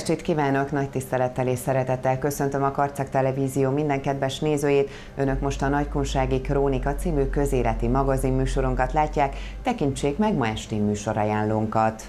estét kívánok, nagy tisztelettel és szeretettel köszöntöm a Karcag Televízió minden kedves nézőjét. Önök most a Nagykunsági Krónika című közéleti magazin műsorunkat látják. Tekintsék meg ma esti műsorajánlónkat.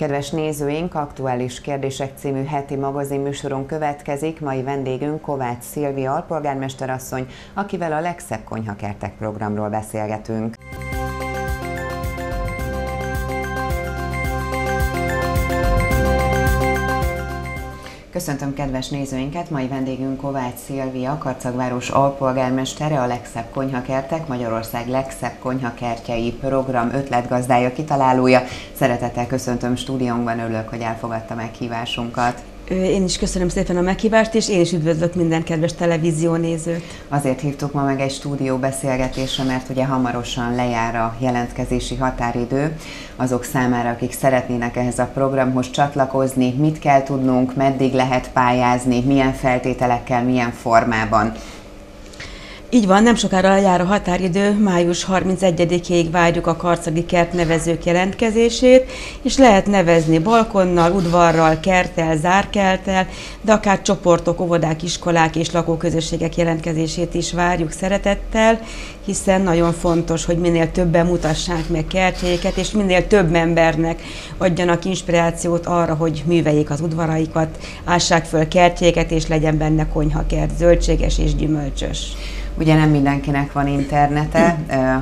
Kedves nézőink, Aktuális Kérdések című heti magazin műsoron következik. Mai vendégünk Kovács Szilvia alpolgármesterasszony, akivel a legszebb konyhakertek programról beszélgetünk. Köszöntöm kedves nézőinket, mai vendégünk Kovács Szilvia, Karcagváros alpolgármestere, a Legszebb Konyhakertek, Magyarország legszebb konyhakertjei program ötletgazdája, kitalálója. Szeretettel köszöntöm stúdiónkban, örülök, hogy elfogadta meghívásunkat. Én is köszönöm szépen a meghívást, és én is üdvözlök minden kedves televíziónézőt. Azért hívtuk ma meg egy stúdió beszélgetésre, mert ugye hamarosan lejár a jelentkezési határidő azok számára, akik szeretnének ehhez a programhoz csatlakozni, mit kell tudnunk, meddig lehet pályázni, milyen feltételekkel, milyen formában. Így van, nem sokára jár a határidő, május 31-ig várjuk a karcagi kertnevezők jelentkezését, és lehet nevezni balkonnal, udvarral, kerttel, zárkeltel, de akár csoportok, óvodák, iskolák és lakóközösségek jelentkezését is várjuk szeretettel, hiszen nagyon fontos, hogy minél többen mutassák meg kertjeiket, és minél több embernek adjanak inspirációt arra, hogy műveljék az udvaraikat, ássák föl kertjeiket, és legyen benne konyhakert, zöldséges és gyümölcsös. Ugye nem mindenkinek van internete,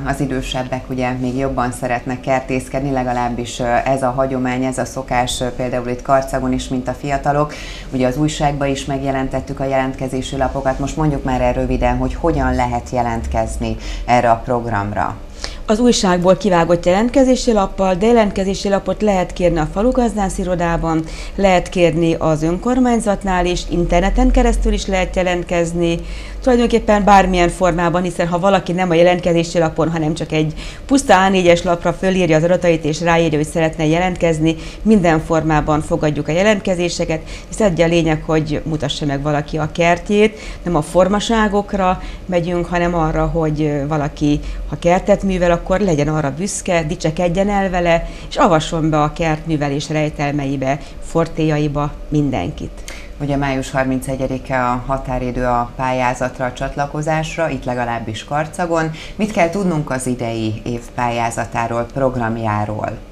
az idősebbek ugye még jobban szeretnek kertészkedni, legalábbis ez a hagyomány, ez a szokás például itt Karcagon is, mint a fiatalok. Ugye az újságban is megjelentettük a jelentkezési lapokat, most mondjuk már el röviden, hogy hogyan lehet jelentkezni erre a programra az újságból kivágott jelentkezési lappal, de jelentkezési lapot lehet kérni a falugazdász irodában, lehet kérni az önkormányzatnál is, interneten keresztül is lehet jelentkezni, tulajdonképpen bármilyen formában, hiszen ha valaki nem a jelentkezési lapon, hanem csak egy puszta A4-es lapra fölírja az adatait és ráírja, hogy szeretne jelentkezni, minden formában fogadjuk a jelentkezéseket, hisz egy a lényeg, hogy mutassa meg valaki a kertjét, nem a formaságokra megyünk, hanem arra, hogy valaki, ha kertet művel, akkor legyen arra büszke, dicsekedjen el vele, és avasson be a kertművelés rejtelmeibe, fortéjaiba mindenkit. Ugye május 31-e a határidő a pályázatra, a csatlakozásra, itt legalábbis Karcagon. Mit kell tudnunk az idei év pályázatáról, programjáról?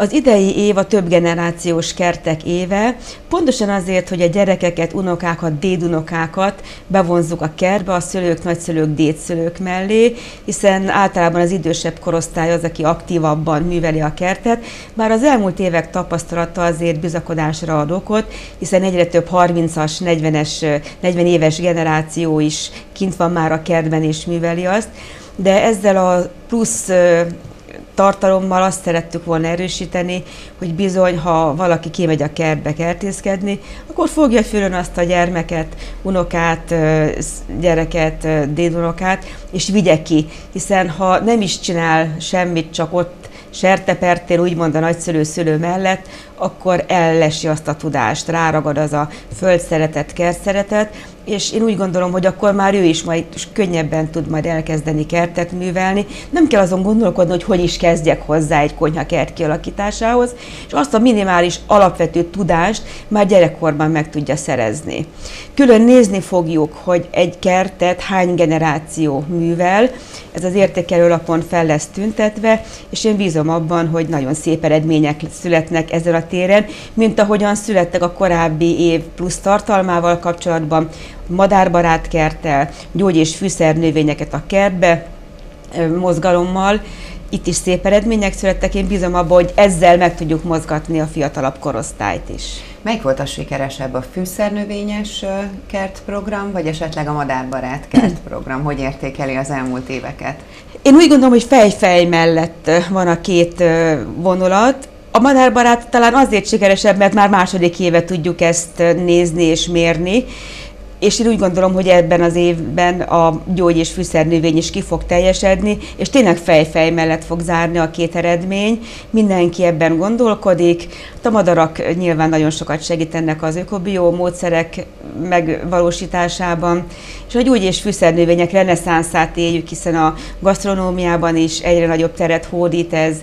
Az idei év a több generációs kertek éve, pontosan azért, hogy a gyerekeket, unokákat, dédunokákat bevonzuk a kertbe, a szülők, nagyszülők, dédszülők mellé, hiszen általában az idősebb korosztály az, aki aktívabban műveli a kertet, bár az elmúlt évek tapasztalata azért bizakodásra ad okot, hiszen egyre több 30-as, 40-es, 40 éves generáció is kint van már a kertben és műveli azt, de ezzel a plusz tartalommal azt szerettük volna erősíteni, hogy bizony, ha valaki kimegy a kertbe kertészkedni, akkor fogja fülön azt a gyermeket, unokát, gyereket, dédunokát, és vigye ki. Hiszen ha nem is csinál semmit, csak ott sertepertél úgymond a nagyszülő-szülő mellett, akkor ellesi azt a tudást, ráragad az a földszeretet, kertszeretet, és én úgy gondolom, hogy akkor már ő is majd könnyebben tud majd elkezdeni kertet művelni. Nem kell azon gondolkodni, hogy hogy is kezdjek hozzá egy konyhakert kialakításához, és azt a minimális alapvető tudást már gyerekkorban meg tudja szerezni. Külön nézni fogjuk, hogy egy kertet hány generáció művel, ez az értékelő lapon fel lesz tüntetve, és én bízom abban, hogy nagyon szép eredmények születnek ezzel a téren, mint ahogyan születtek a korábbi év plusz tartalmával kapcsolatban, madárbarát kerttel, gyógy- és fűszernövényeket a kertbe, mozgalommal. Itt is szép eredmények születtek, én bízom abban, hogy ezzel meg tudjuk mozgatni a fiatalabb korosztályt is. Melyik volt a sikeresebb, a fűszernövényes kertprogram, vagy esetleg a madárbarát kertprogram? Hogy értékeli az elmúlt éveket? Én úgy gondolom, hogy fej-fej mellett van a két vonulat. A madárbarát talán azért sikeresebb, mert már második éve tudjuk ezt nézni és mérni, és én úgy gondolom, hogy ebben az évben a gyógy és fűszernövény is ki fog teljesedni, és tényleg fejfej mellett fog zárni a két eredmény. Mindenki ebben gondolkodik. A madarak nyilván nagyon sokat segítenek az ökobió módszerek megvalósításában, és a gyógy és fűszernövények reneszánszát éljük, hiszen a gasztronómiában is egyre nagyobb teret hódít ez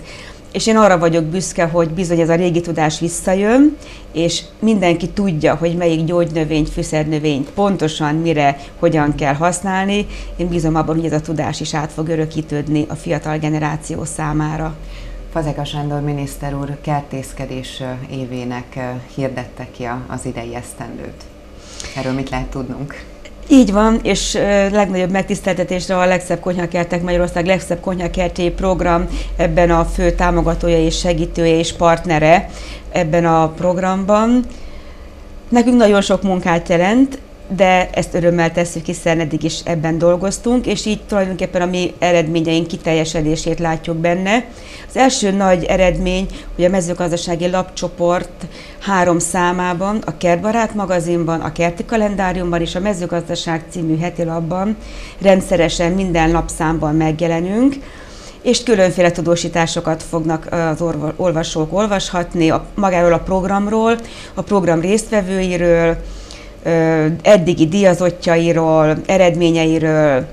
és én arra vagyok büszke, hogy bizony ez a régi tudás visszajön, és mindenki tudja, hogy melyik gyógynövényt, fűszernövényt pontosan mire, hogyan kell használni. Én bízom abban, hogy ez a tudás is át fog örökítődni a fiatal generáció számára. Fazeka Sándor miniszter úr kertészkedés évének hirdette ki az idei esztendőt. Erről mit lehet tudnunk? Így van, és legnagyobb megtiszteltetésre a Legszebb Konyhakertek Magyarország Legszebb Konyhakerté program ebben a fő támogatója és segítője és partnere ebben a programban. Nekünk nagyon sok munkát jelent, de ezt örömmel tesszük, hiszen eddig is ebben dolgoztunk, és így tulajdonképpen a mi eredményeink kiteljesedését látjuk benne. Az első nagy eredmény, hogy a mezőgazdasági lapcsoport három számában, a Kertbarát magazinban, a Kerti kalendáriumban és a Mezőgazdaság című heti labban rendszeresen minden lapszámban megjelenünk, és különféle tudósításokat fognak az olvasók olvashatni a, magáról a programról, a program résztvevőiről, eddigi díjazottjairól, eredményeiről,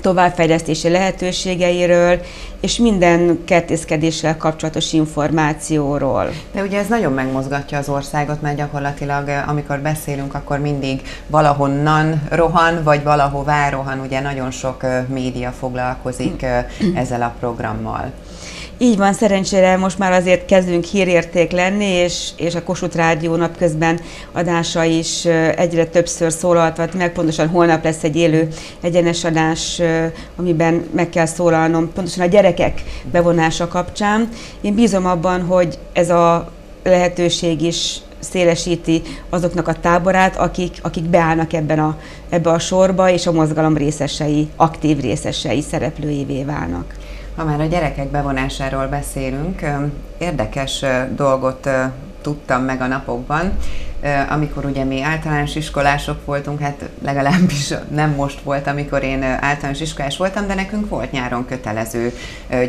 továbbfejlesztési lehetőségeiről, és minden kertészkedéssel kapcsolatos információról. De ugye ez nagyon megmozgatja az országot, mert gyakorlatilag amikor beszélünk, akkor mindig valahonnan rohan, vagy valahová rohan, ugye nagyon sok média foglalkozik ezzel a programmal. Így van, szerencsére most már azért kezdünk hírérték lenni, és, és a Kossuth Rádió napközben adása is egyre többször szólaltat meg. Pontosan holnap lesz egy élő egyenes adás, amiben meg kell szólalnom, pontosan a gyerekek bevonása kapcsán. Én bízom abban, hogy ez a lehetőség is szélesíti azoknak a táborát, akik, akik beállnak ebben a, ebbe a sorba, és a mozgalom részesei, aktív részesei, szereplőivé válnak. Ha már a gyerekek bevonásáról beszélünk, érdekes dolgot tudtam meg a napokban amikor ugye mi általános iskolások voltunk, hát legalábbis nem most volt, amikor én általános iskolás voltam, de nekünk volt nyáron kötelező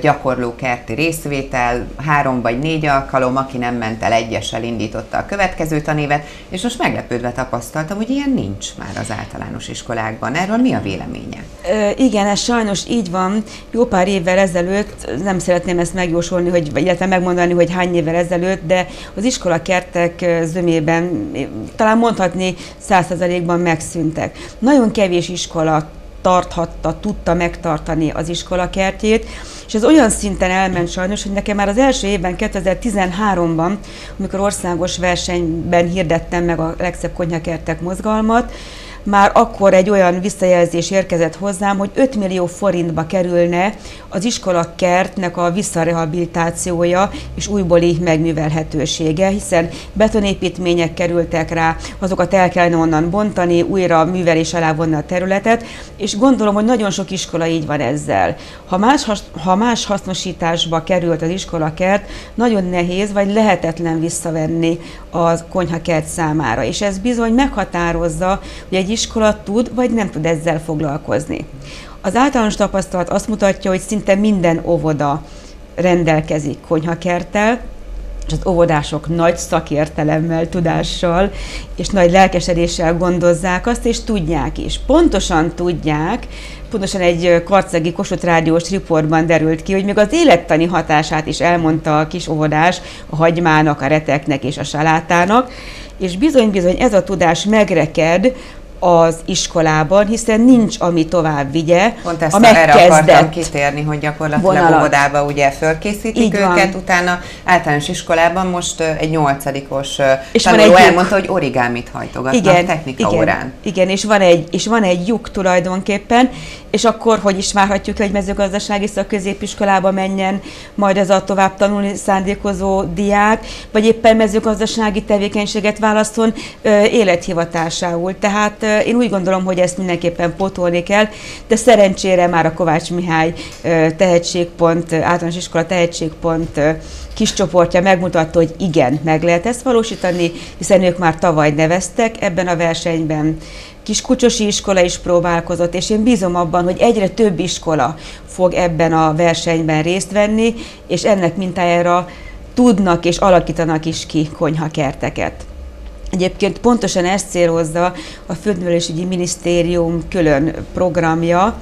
gyakorló kerti részvétel, három vagy négy alkalom, aki nem ment el egyessel indította a következő tanévet, és most meglepődve tapasztaltam, hogy ilyen nincs már az általános iskolákban. Erről mi a véleménye? Ö, igen, ez sajnos így van. Jó pár évvel ezelőtt, nem szeretném ezt megjósolni, hogy, illetve megmondani, hogy hány évvel ezelőtt, de az iskola kertek zömében talán mondhatni százszerzalékban megszűntek. Nagyon kevés iskola tarthatta, tudta megtartani az iskola kertjét, és ez olyan szinten elment sajnos, hogy nekem már az első évben, 2013-ban, amikor országos versenyben hirdettem meg a legszebb konyhakertek mozgalmat, már akkor egy olyan visszajelzés érkezett hozzám, hogy 5 millió forintba kerülne az iskola kertnek a visszarehabilitációja és újbóli megművelhetősége, hiszen betonépítmények kerültek rá, azokat el kellene onnan bontani, újra művelés alá vonni a területet, és gondolom, hogy nagyon sok iskola így van ezzel. Ha más, ha más hasznosításba került az iskola kert, nagyon nehéz vagy lehetetlen visszavenni a konyhakert számára, és ez bizony meghatározza, hogy egy iskola tud vagy nem tud ezzel foglalkozni. Az általános tapasztalat azt mutatja, hogy szinte minden óvoda rendelkezik konyhakerttel, és az óvodások nagy szakértelemmel, tudással és nagy lelkesedéssel gondozzák azt, és tudják is. Pontosan tudják, pontosan egy karcegi Kossuth rádiós riportban derült ki, hogy még az élettani hatását is elmondta a kis óvodás a hagymának, a reteknek és a salátának, és bizony-bizony ez a tudás megreked, az iskolában, hiszen nincs, ami tovább vigye Pont ezt a erre akartam kitérni, hogy gyakorlatilag óvodába ugye fölkészítik Így őket, van. utána általános iskolában most egy nyolcadikos és tanuló van egy elmondta, lyuk. hogy origámit hajtogatnak igen, technika igen, órán. Igen, és van, egy, és van egy lyuk tulajdonképpen, és akkor hogy is várhatjuk, hogy mezőgazdasági szakközépiskolába menjen majd ez a tovább tanulni szándékozó diák, vagy éppen mezőgazdasági tevékenységet válaszol élethivatásául. Tehát én úgy gondolom, hogy ezt mindenképpen potolni kell, de szerencsére már a Kovács Mihály tehetségpont, általános iskola tehetségpont kis csoportja megmutatta, hogy igen, meg lehet ezt valósítani, hiszen ők már tavaly neveztek ebben a versenyben. Kiskucsosi iskola is próbálkozott, és én bízom abban, hogy egyre több iskola fog ebben a versenyben részt venni, és ennek mintájára tudnak és alakítanak is ki konyhakerteket. Egyébként pontosan ezt célozza a Földművelésügyi Minisztérium külön programja,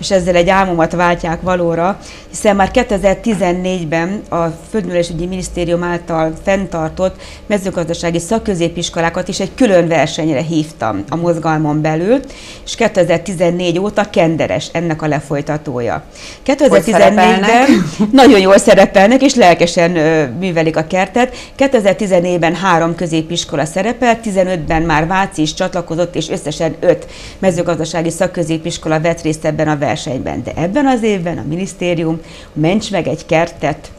és ezzel egy álmomat váltják valóra, hiszen már 2014-ben a Földművelésügyi Minisztérium által fenntartott mezőgazdasági szakközépiskolákat is egy külön versenyre hívtam a mozgalmon belül, és 2014 óta kenderes ennek a lefolytatója. 2014-ben nagyon jól szerepelnek, és lelkesen művelik a kertet. 2014-ben három középiskola szerepel, 15-ben már Váci is csatlakozott, és összesen öt mezőgazdasági szakközépiskola vett részt ebben a versenyben, de ebben az évben a minisztérium ments meg egy kertet,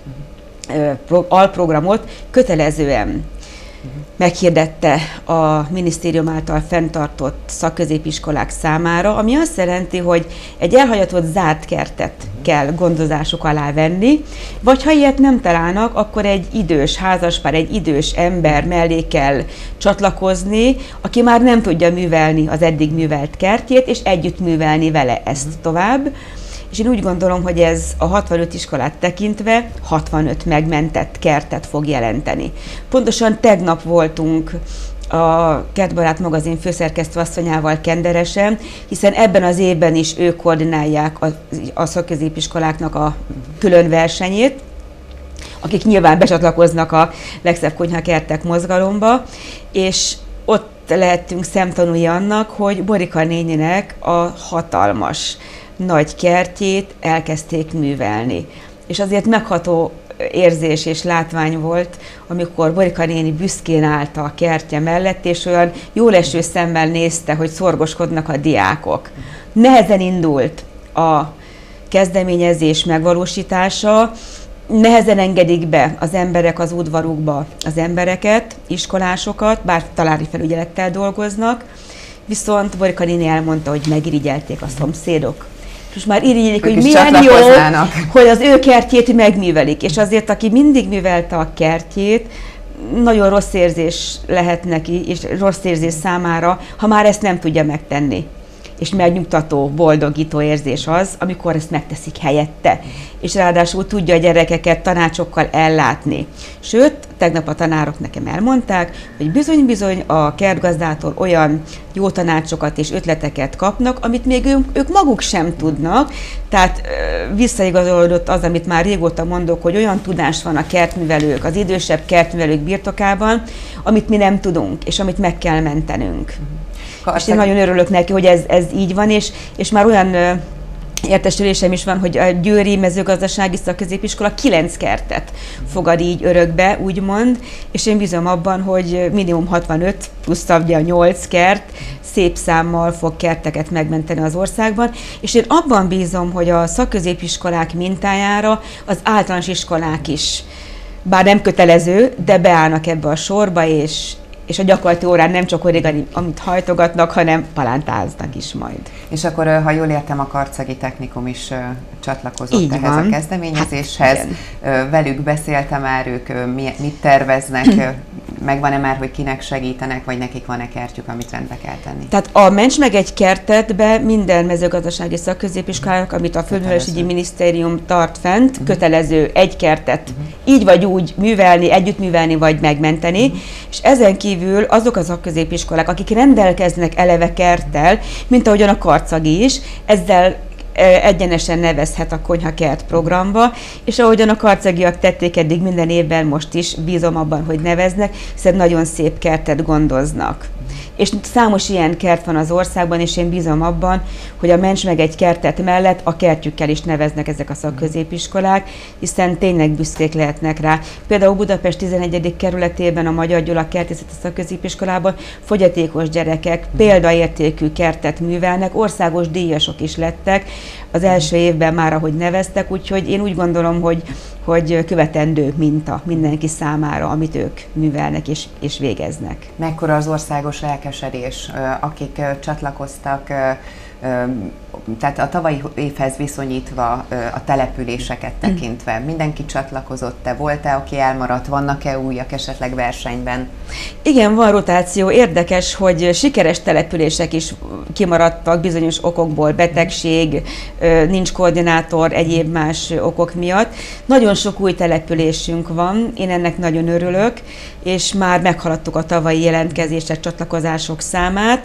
alprogramot kötelezően meghirdette a minisztérium által fenntartott szakközépiskolák számára, ami azt jelenti, hogy egy elhagyatott zárt kertet kell gondozásuk alá venni, vagy ha ilyet nem találnak, akkor egy idős házaspár, egy idős ember mellé kell csatlakozni, aki már nem tudja művelni az eddig művelt kertjét, és együtt művelni vele ezt tovább és én úgy gondolom, hogy ez a 65 iskolát tekintve 65 megmentett kertet fog jelenteni. Pontosan tegnap voltunk a Kertbarát magazin főszerkesztő asszonyával kenderesen, hiszen ebben az évben is ők koordinálják a, a szakközépiskoláknak a külön versenyét, akik nyilván becsatlakoznak a legszebb konyhakertek mozgalomba, és ott lehetünk szemtanúi annak, hogy Borika néninek a hatalmas nagy kertjét elkezdték művelni. És azért megható érzés és látvány volt, amikor Borika néni büszkén állt a kertje mellett, és olyan jól eső szemmel nézte, hogy szorgoskodnak a diákok. Nehezen indult a kezdeményezés megvalósítása, nehezen engedik be az emberek az udvarukba az embereket, iskolásokat, bár talári felügyelettel dolgoznak, viszont Borika néni elmondta, hogy megirigyelték a szomszédok, és már irigyelik, hogy milyen jó, hogy az ő kertjét megművelik. És azért, aki mindig művelte a kertjét, nagyon rossz érzés lehet neki, és rossz érzés számára, ha már ezt nem tudja megtenni és megnyugtató, boldogító érzés az, amikor ezt megteszik helyette, és ráadásul tudja a gyerekeket tanácsokkal ellátni. Sőt, tegnap a tanárok nekem elmondták, hogy bizony-bizony a kertgazdától olyan jó tanácsokat és ötleteket kapnak, amit még ők, ők maguk sem tudnak, tehát visszaigazolódott az, amit már régóta mondok, hogy olyan tudás van a kertművelők, az idősebb kertművelők birtokában, amit mi nem tudunk, és amit meg kell mentenünk. Uh-huh. És én nagyon örülök neki, hogy ez, ez így van, és, és már olyan értesülésem is van, hogy a Győri mezőgazdasági szakközépiskola kilenc kertet fogad így örökbe, úgymond, és én bízom abban, hogy minimum 65 plusz a 8 kert szép számmal fog kerteket megmenteni az országban, és én abban bízom, hogy a szakközépiskolák mintájára az általános iskolák is bár nem kötelező, de beállnak ebbe a sorba, és, és a gyakorlati órán nem csak origami, amit hajtogatnak, hanem palántáznak is majd. És akkor, ha jól értem, a Karcagi Technikum is csatlakozott Így ehhez van. a kezdeményezéshez. Hát, Velük beszélte már, ők mit terveznek, megvan-e már, hogy kinek segítenek, vagy nekik van-e kertjük, amit rendbe kell tenni? Tehát a Ments meg egy kertetbe minden mezőgazdasági szakközépiskolának, amit a Földművelésügyi Minisztérium tart fent, uh-huh. kötelező egy kertet uh-huh. így vagy úgy művelni, együtt művelni, vagy megmenteni, uh-huh. és ezen kívül azok az szakközépiskolák, akik rendelkeznek eleve kerttel, mint ahogyan a karcagi is, ezzel egyenesen nevezhet a konyhakert programba, és ahogyan a karcagiak tették eddig minden évben, most is bízom abban, hogy neveznek, hiszen nagyon szép kertet gondoznak. És számos ilyen kert van az országban, és én bízom abban, hogy a Ments meg egy kertet mellett a kertjükkel is neveznek ezek a szakközépiskolák, hiszen tényleg büszkék lehetnek rá. Például Budapest 11. kerületében a Magyar Gyula Kertészeti Szakközépiskolában fogyatékos gyerekek példaértékű kertet művelnek, országos díjasok is lettek az első évben már, ahogy neveztek, úgyhogy én úgy gondolom, hogy, hogy követendő minta mindenki számára, amit ők művelnek és, és végeznek. Mekkora az országos lelkesedés, akik csatlakoztak tehát a tavalyi évhez viszonyítva a településeket tekintve, mindenki csatlakozott te volt-e, aki elmaradt, vannak-e újak esetleg versenyben? Igen, van rotáció. Érdekes, hogy sikeres települések is kimaradtak bizonyos okokból, betegség, nincs koordinátor, egyéb más okok miatt. Nagyon sok új településünk van, én ennek nagyon örülök, és már meghaladtuk a tavalyi jelentkezések, csatlakozások számát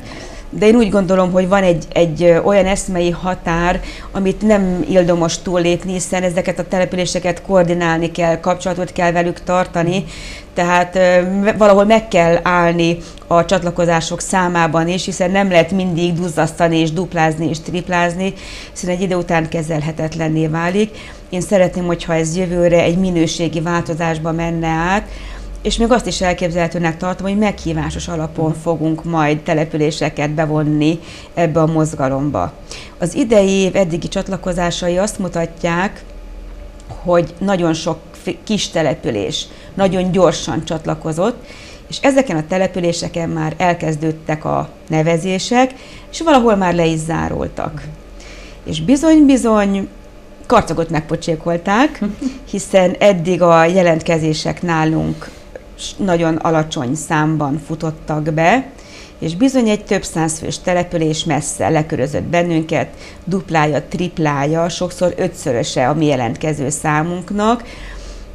de én úgy gondolom, hogy van egy, egy olyan eszmei határ, amit nem ildomos túllépni, hiszen ezeket a településeket koordinálni kell, kapcsolatot kell velük tartani, tehát valahol meg kell állni a csatlakozások számában is, hiszen nem lehet mindig duzzasztani és duplázni és triplázni, hiszen egy idő után kezelhetetlenné válik. Én szeretném, hogyha ez jövőre egy minőségi változásba menne át, és még azt is elképzelhetőnek tartom, hogy meghívásos alapon fogunk majd településeket bevonni ebbe a mozgalomba. Az idei év eddigi csatlakozásai azt mutatják, hogy nagyon sok kis település nagyon gyorsan csatlakozott, és ezeken a településeken már elkezdődtek a nevezések, és valahol már le is zárultak. És bizony-bizony karcagot megpocsékolták, hiszen eddig a jelentkezések nálunk nagyon alacsony számban futottak be, és bizony egy több százfős település messze lekörözött bennünket, duplája, triplája, sokszor ötszöröse a mi jelentkező számunknak,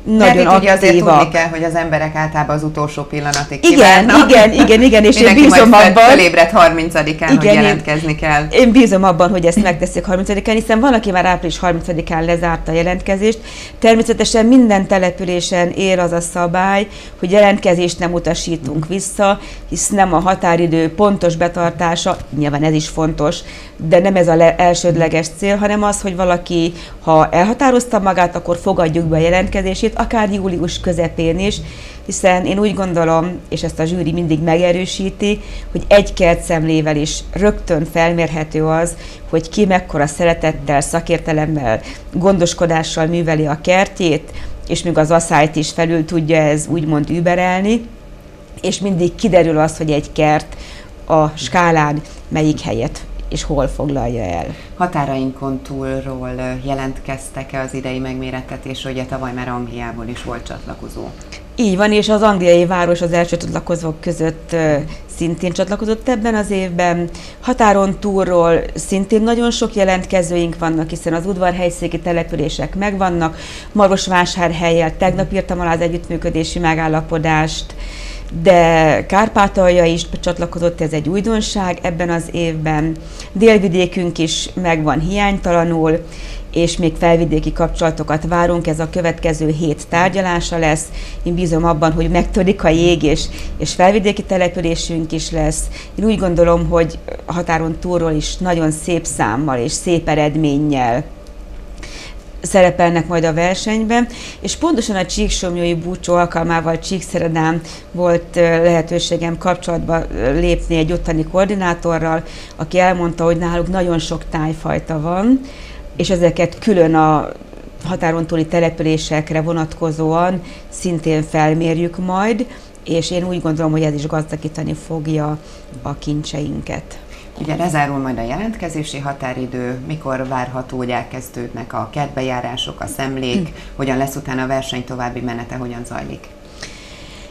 nagyon Mert ugye azért tudni kell, hogy az emberek általában az utolsó pillanatig Igen, kívánnak. igen, igen, igen, és én bízom majd abban... fölébred 30-án, igen, hogy jelentkezni kell. Én bízom abban, hogy ezt megteszik 30-án, hiszen van, aki már április 30-án lezárta a jelentkezést. Természetesen minden településen él az a szabály, hogy jelentkezést nem utasítunk vissza, hisz nem a határidő pontos betartása, nyilván ez is fontos, de nem ez az elsődleges cél, hanem az, hogy valaki, ha elhatározta magát, akkor fogadjuk be a jelentkezését, akár július közepén is, hiszen én úgy gondolom, és ezt a zsűri mindig megerősíti, hogy egy szemlével is rögtön felmérhető az, hogy ki mekkora szeretettel, szakértelemmel, gondoskodással műveli a kertjét, és még az asszályt is felül tudja ez úgymond überelni, és mindig kiderül az, hogy egy kert a skálán melyik helyet és hol foglalja el. Határainkon túlról jelentkeztek-e az idei megmérettetés, ugye tavaly már Angliából is volt csatlakozó? Így van, és az angliai város az első csatlakozók között szintén csatlakozott ebben az évben. Határon túlról szintén nagyon sok jelentkezőink vannak, hiszen az udvarhelyszéki települések megvannak. Marosvásárhelyel tegnap írtam alá az együttműködési megállapodást, de Kárpátalja is csatlakozott, ez egy újdonság ebben az évben. Délvidékünk is megvan hiánytalanul, és még felvidéki kapcsolatokat várunk, ez a következő hét tárgyalása lesz. Én bízom abban, hogy megtörik a jég, és, és felvidéki településünk is lesz. Én úgy gondolom, hogy határon túlról is nagyon szép számmal és szép eredménnyel szerepelnek majd a versenyben, és pontosan a Csíksomjói búcsú alkalmával Csíkszeredán volt lehetőségem kapcsolatba lépni egy ottani koordinátorral, aki elmondta, hogy náluk nagyon sok tájfajta van, és ezeket külön a határon túli településekre vonatkozóan szintén felmérjük majd, és én úgy gondolom, hogy ez is gazdagítani fogja a kincseinket. Ugye lezárul majd a jelentkezési határidő, mikor várható, hogy elkezdődnek a kertbejárások, a szemlék, hogyan lesz utána a verseny további menete, hogyan zajlik?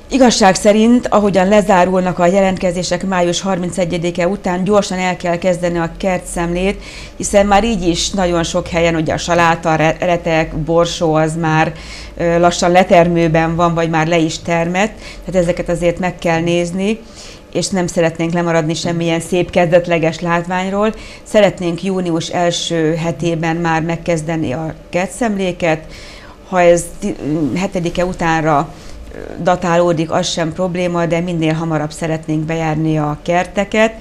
Igazság szerint, ahogyan lezárulnak a jelentkezések május 31-e után, gyorsan el kell kezdeni a kertszemlét, hiszen már így is nagyon sok helyen, ugye a saláta, retek, borsó az már lassan letermőben van, vagy már le is termett, tehát ezeket azért meg kell nézni és nem szeretnénk lemaradni semmilyen szép kezdetleges látványról. Szeretnénk június első hetében már megkezdeni a kertszemléket. Ha ez hetedike utánra datálódik, az sem probléma, de minél hamarabb szeretnénk bejárni a kerteket,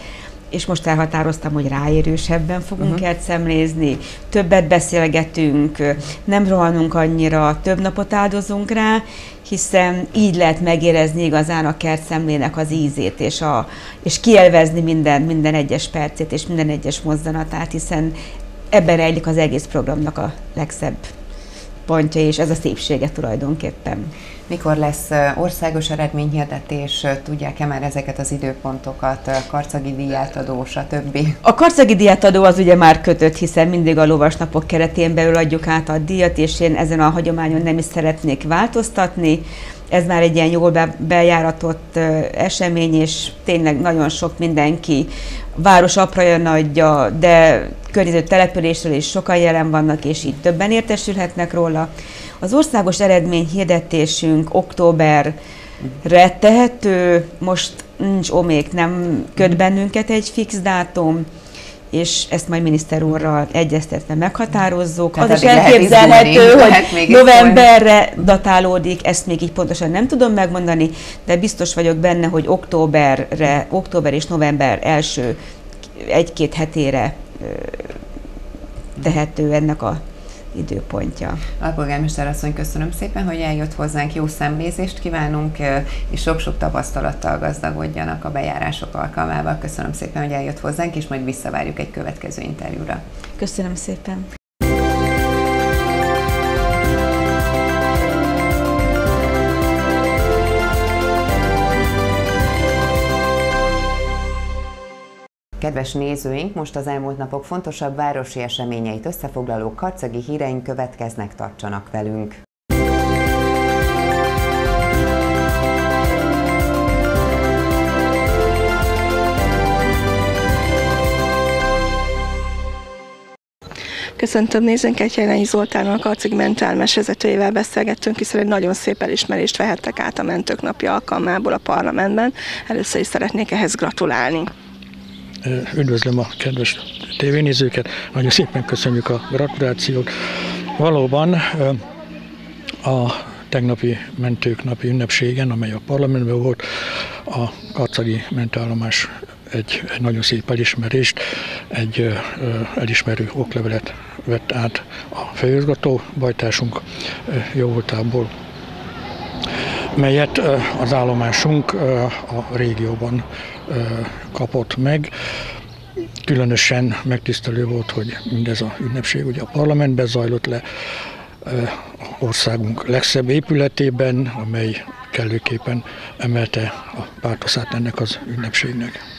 és most elhatároztam, hogy ráérősebben fogunk uh-huh. szemlézni, többet beszélgetünk, nem rohanunk annyira, több napot áldozunk rá, hiszen így lehet megérezni igazán a kertszemlének az ízét, és, a, és kielvezni minden, minden egyes percét, és minden egyes mozzanatát, hiszen ebben rejlik az egész programnak a legszebb pontja, és ez a szépsége tulajdonképpen. Mikor lesz országos eredményhirdetés, tudják-e már ezeket az időpontokat, karcagi díjátadó, stb.? A karcagi díjátadó az ugye már kötött, hiszen mindig a lovasnapok keretén belül adjuk át a díjat, és én ezen a hagyományon nem is szeretnék változtatni. Ez már egy ilyen jól bejáratott esemény, és tényleg nagyon sok mindenki város apraja nagyja, de környező településről is sokan jelen vannak, és így többen értesülhetnek róla. Az országos eredmény hirdetésünk októberre tehető, most nincs omék, nem köt bennünket egy fix dátum, és ezt majd miniszter úrral egyeztetve meghatározzuk. Tehát az is elképzelhető, hogy novemberre datálódik, ezt még így pontosan nem tudom megmondani, de biztos vagyok benne, hogy októberre, október és november első egy-két hetére tehető ennek a időpontja. Alpolgármester asszony, köszönöm szépen, hogy eljött hozzánk, jó szemlézést kívánunk, és sok-sok tapasztalattal gazdagodjanak a bejárások alkalmával. Köszönöm szépen, hogy eljött hozzánk, és majd visszavárjuk egy következő interjúra. Köszönöm szépen. Kedves nézőink, most az elmúlt napok fontosabb városi eseményeit összefoglaló karcagi híreink következnek, tartsanak velünk! Köszöntöm nézőnket, Jelenyi Zoltánnal, a Karcig Mentál mesvezetőjével beszélgettünk, hiszen egy nagyon szép elismerést vehettek át a Mentők Napja alkalmából a parlamentben. Először is szeretnék ehhez gratulálni. Üdvözlöm a kedves tévénézőket, nagyon szépen köszönjük a gratulációt. Valóban a tegnapi mentők napi ünnepségen, amely a parlamentben volt, a karcagi mentőállomás egy, egy nagyon szép elismerést, egy ö, elismerő oklevelet vett át a főigazgató bajtársunk jó voltából, melyet az állomásunk a régióban kapott meg. Különösen megtisztelő volt, hogy mindez a ünnepség ugye a parlamentben zajlott le, országunk legszebb épületében, amely kellőképpen emelte a pártoszát ennek az ünnepségnek.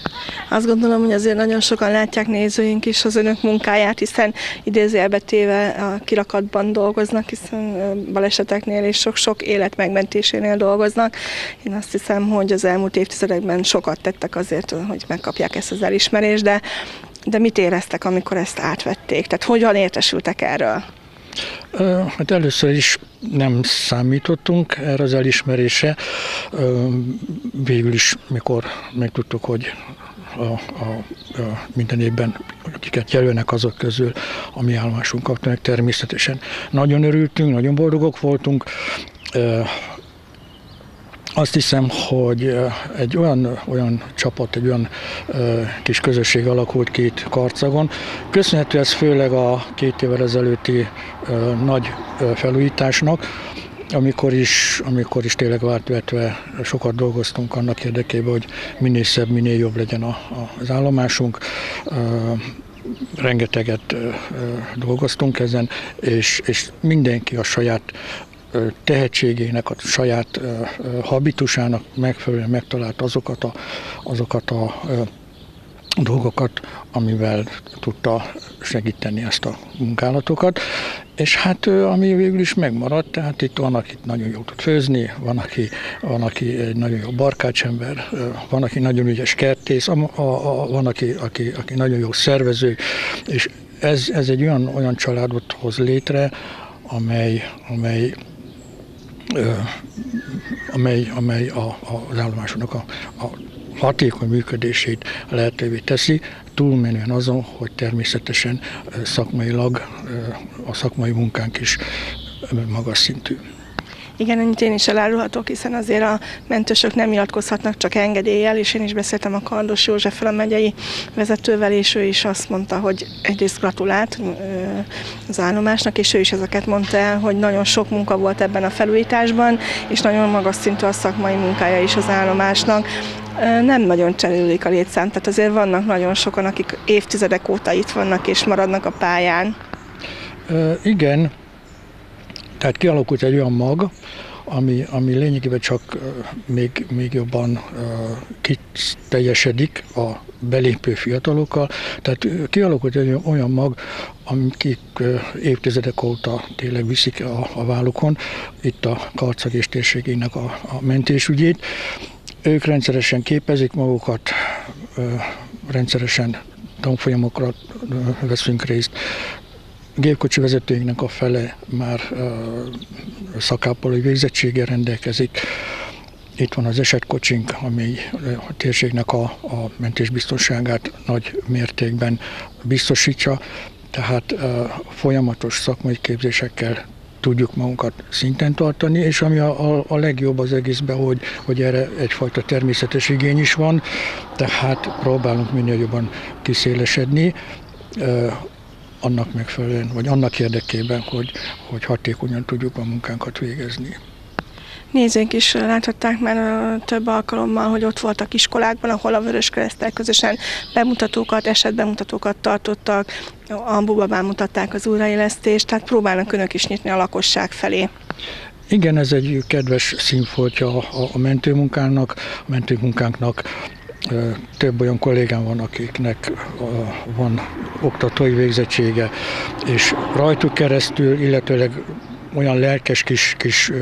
Azt gondolom, hogy azért nagyon sokan látják nézőink is az önök munkáját, hiszen idézőjelbetéve a kirakatban dolgoznak, hiszen baleseteknél és sok-sok élet megmentésénél dolgoznak. Én azt hiszem, hogy az elmúlt évtizedekben sokat tettek azért, hogy megkapják ezt az elismerést, de, de mit éreztek, amikor ezt átvették? Tehát hogyan értesültek erről? Hát először is nem számítottunk erre az elismerése. Végül is, mikor megtudtuk, hogy a, a, a minden évben, akiket jelölnek azok közül, a mi állomásunk kapta természetesen. Nagyon örültünk, nagyon boldogok voltunk. Azt hiszem, hogy egy olyan, olyan csapat, egy olyan kis közösség alakult ki itt Karcagon. Köszönhető ez főleg a két évvel ezelőtti ö, nagy felújításnak, amikor is, amikor is tényleg váltvetve sokat dolgoztunk annak érdekében, hogy minél szebb, minél jobb legyen a, a, az állomásunk. Rengeteget dolgoztunk ezen, és, és mindenki a saját tehetségének, a saját habitusának megfelelően megtalált azokat a, azokat a dolgokat, amivel tudta segíteni ezt a munkálatokat. És hát ami végül is megmaradt, tehát itt van, aki nagyon jól tud főzni, van, aki, van, aki egy nagyon jó barkácsember, van, aki nagyon ügyes kertész, a, a, a, van, aki, aki, aki nagyon jó szervező, és ez, ez egy olyan, olyan családot hoz létre, amely, amely amely, amely a, a, az állomásoknak a, a hatékony működését lehetővé teszi, túlmenően azon, hogy természetesen szakmailag a szakmai munkánk is magas szintű. Igen, ennyit én is elárulhatok, hiszen azért a mentősök nem nyilatkozhatnak csak engedéllyel, és én is beszéltem a Kardos József a megyei vezetővel, és ő is azt mondta, hogy egyrészt gratulált az állomásnak, és ő is ezeket mondta el, hogy nagyon sok munka volt ebben a felújításban, és nagyon magas szintű a szakmai munkája is az állomásnak nem nagyon cserélődik a létszám, tehát azért vannak nagyon sokan, akik évtizedek óta itt vannak és maradnak a pályán. igen, tehát kialakult egy olyan mag, ami, ami lényegében csak még, még jobban kiteljesedik a belépő fiatalokkal. Tehát kialakult egy olyan mag, akik évtizedek óta tényleg viszik a, a vállukon itt a karcagés térségének a, a mentésügyét. Ők rendszeresen képezik magukat, rendszeresen tanfolyamokra veszünk részt, gépkocsi vezetőinknek a fele már szakápolói végzettséggel rendelkezik. Itt van az esetkocsink, ami a térségnek a, a mentésbiztonságát nagy mértékben biztosítja, tehát folyamatos szakmai képzésekkel tudjuk magunkat szinten tartani, és ami a, a, a legjobb az egészben, hogy, hogy erre egyfajta természetes igény is van, tehát próbálunk minél jobban kiszélesedni annak megfelelően, vagy annak érdekében, hogy, hogy hatékonyan tudjuk a munkánkat végezni. Nézőink is láthatták már több alkalommal, hogy ott voltak iskolákban, ahol a Vöröskeresztel közösen bemutatókat, esetbemutatókat tartottak, Ambubabán mutatták az újraélesztést, tehát próbálnak önök is nyitni a lakosság felé. Igen, ez egy kedves színfoltja a, a mentőmunkának, a mentőmunkánknak több olyan kollégám van, akiknek van oktatói végzettsége, és rajtuk keresztül, illetőleg olyan lelkes kis, kis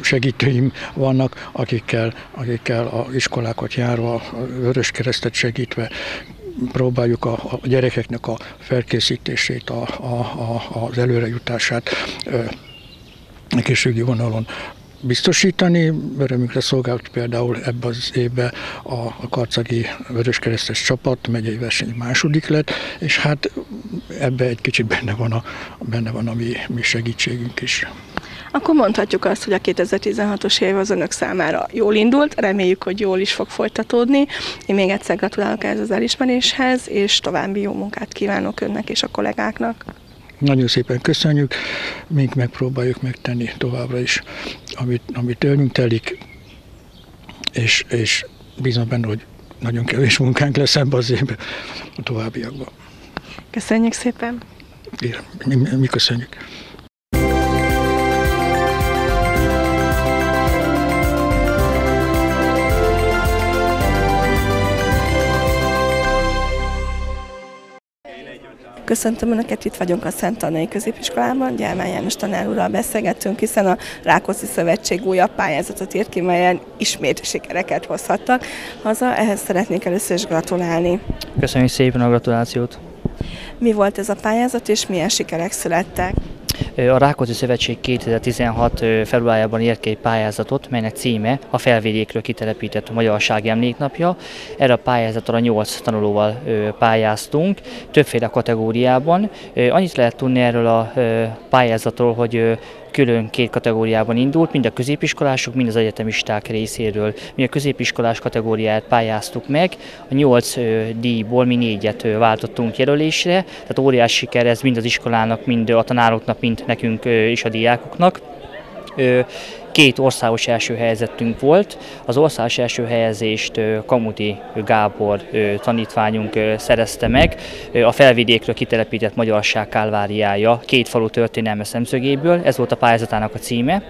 segítőim vannak, akikkel, akikkel a iskolákat járva, a vörös keresztet segítve próbáljuk a, a gyerekeknek a felkészítését, a, a, a, az előrejutását egészségügyi vonalon biztosítani. Örömünkre szolgált például ebben az évben a, a karcagi Vöröskeresztes csapat megyei verseny második lett, és hát ebbe egy kicsit benne van a, benne van a mi, mi segítségünk is. Akkor mondhatjuk azt, hogy a 2016-os év az önök számára jól indult, reméljük, hogy jól is fog folytatódni. Én még egyszer gratulálok ez az elismeréshez, és további jó munkát kívánok önnek és a kollégáknak. Nagyon szépen köszönjük, mink megpróbáljuk megtenni továbbra is, amit, amit tőlünk telik, és, és bízom benne, hogy nagyon kevés munkánk lesz ebben az évben a továbbiakban. Köszönjük szépen! Mi, mi köszönjük! Köszöntöm Önöket, itt vagyunk a Szent Annai Középiskolában, Gyermán János tanár úrral beszélgettünk, hiszen a Rákóczi Szövetség újabb pályázatot írt ki, melyen ismét sikereket hozhattak haza. Ehhez szeretnék először is gratulálni. Köszönjük szépen a gratulációt! Mi volt ez a pályázat, és milyen sikerek születtek? A Rákóczi Szövetség 2016. februárjában ki egy pályázatot, melynek címe a felvidékről kitelepített Magyarság Emléknapja. Erre a pályázatra 8 tanulóval pályáztunk, többféle kategóriában. Annyit lehet tudni erről a pályázatról, hogy külön két kategóriában indult, mind a középiskolások, mind az egyetemisták részéről. Mi a középiskolás kategóriát pályáztuk meg, a nyolc díjból mi négyet váltottunk jelölésre, tehát óriási siker ez mind az iskolának, mind a tanároknak, mind nekünk is a diákoknak. Két országos első helyezettünk volt. Az országos első helyezést Kamuti Gábor tanítványunk szerezte meg. A felvidékről kitelepített Magyarság Kálváriája két falu történelme szemszögéből. Ez volt a pályázatának a címe.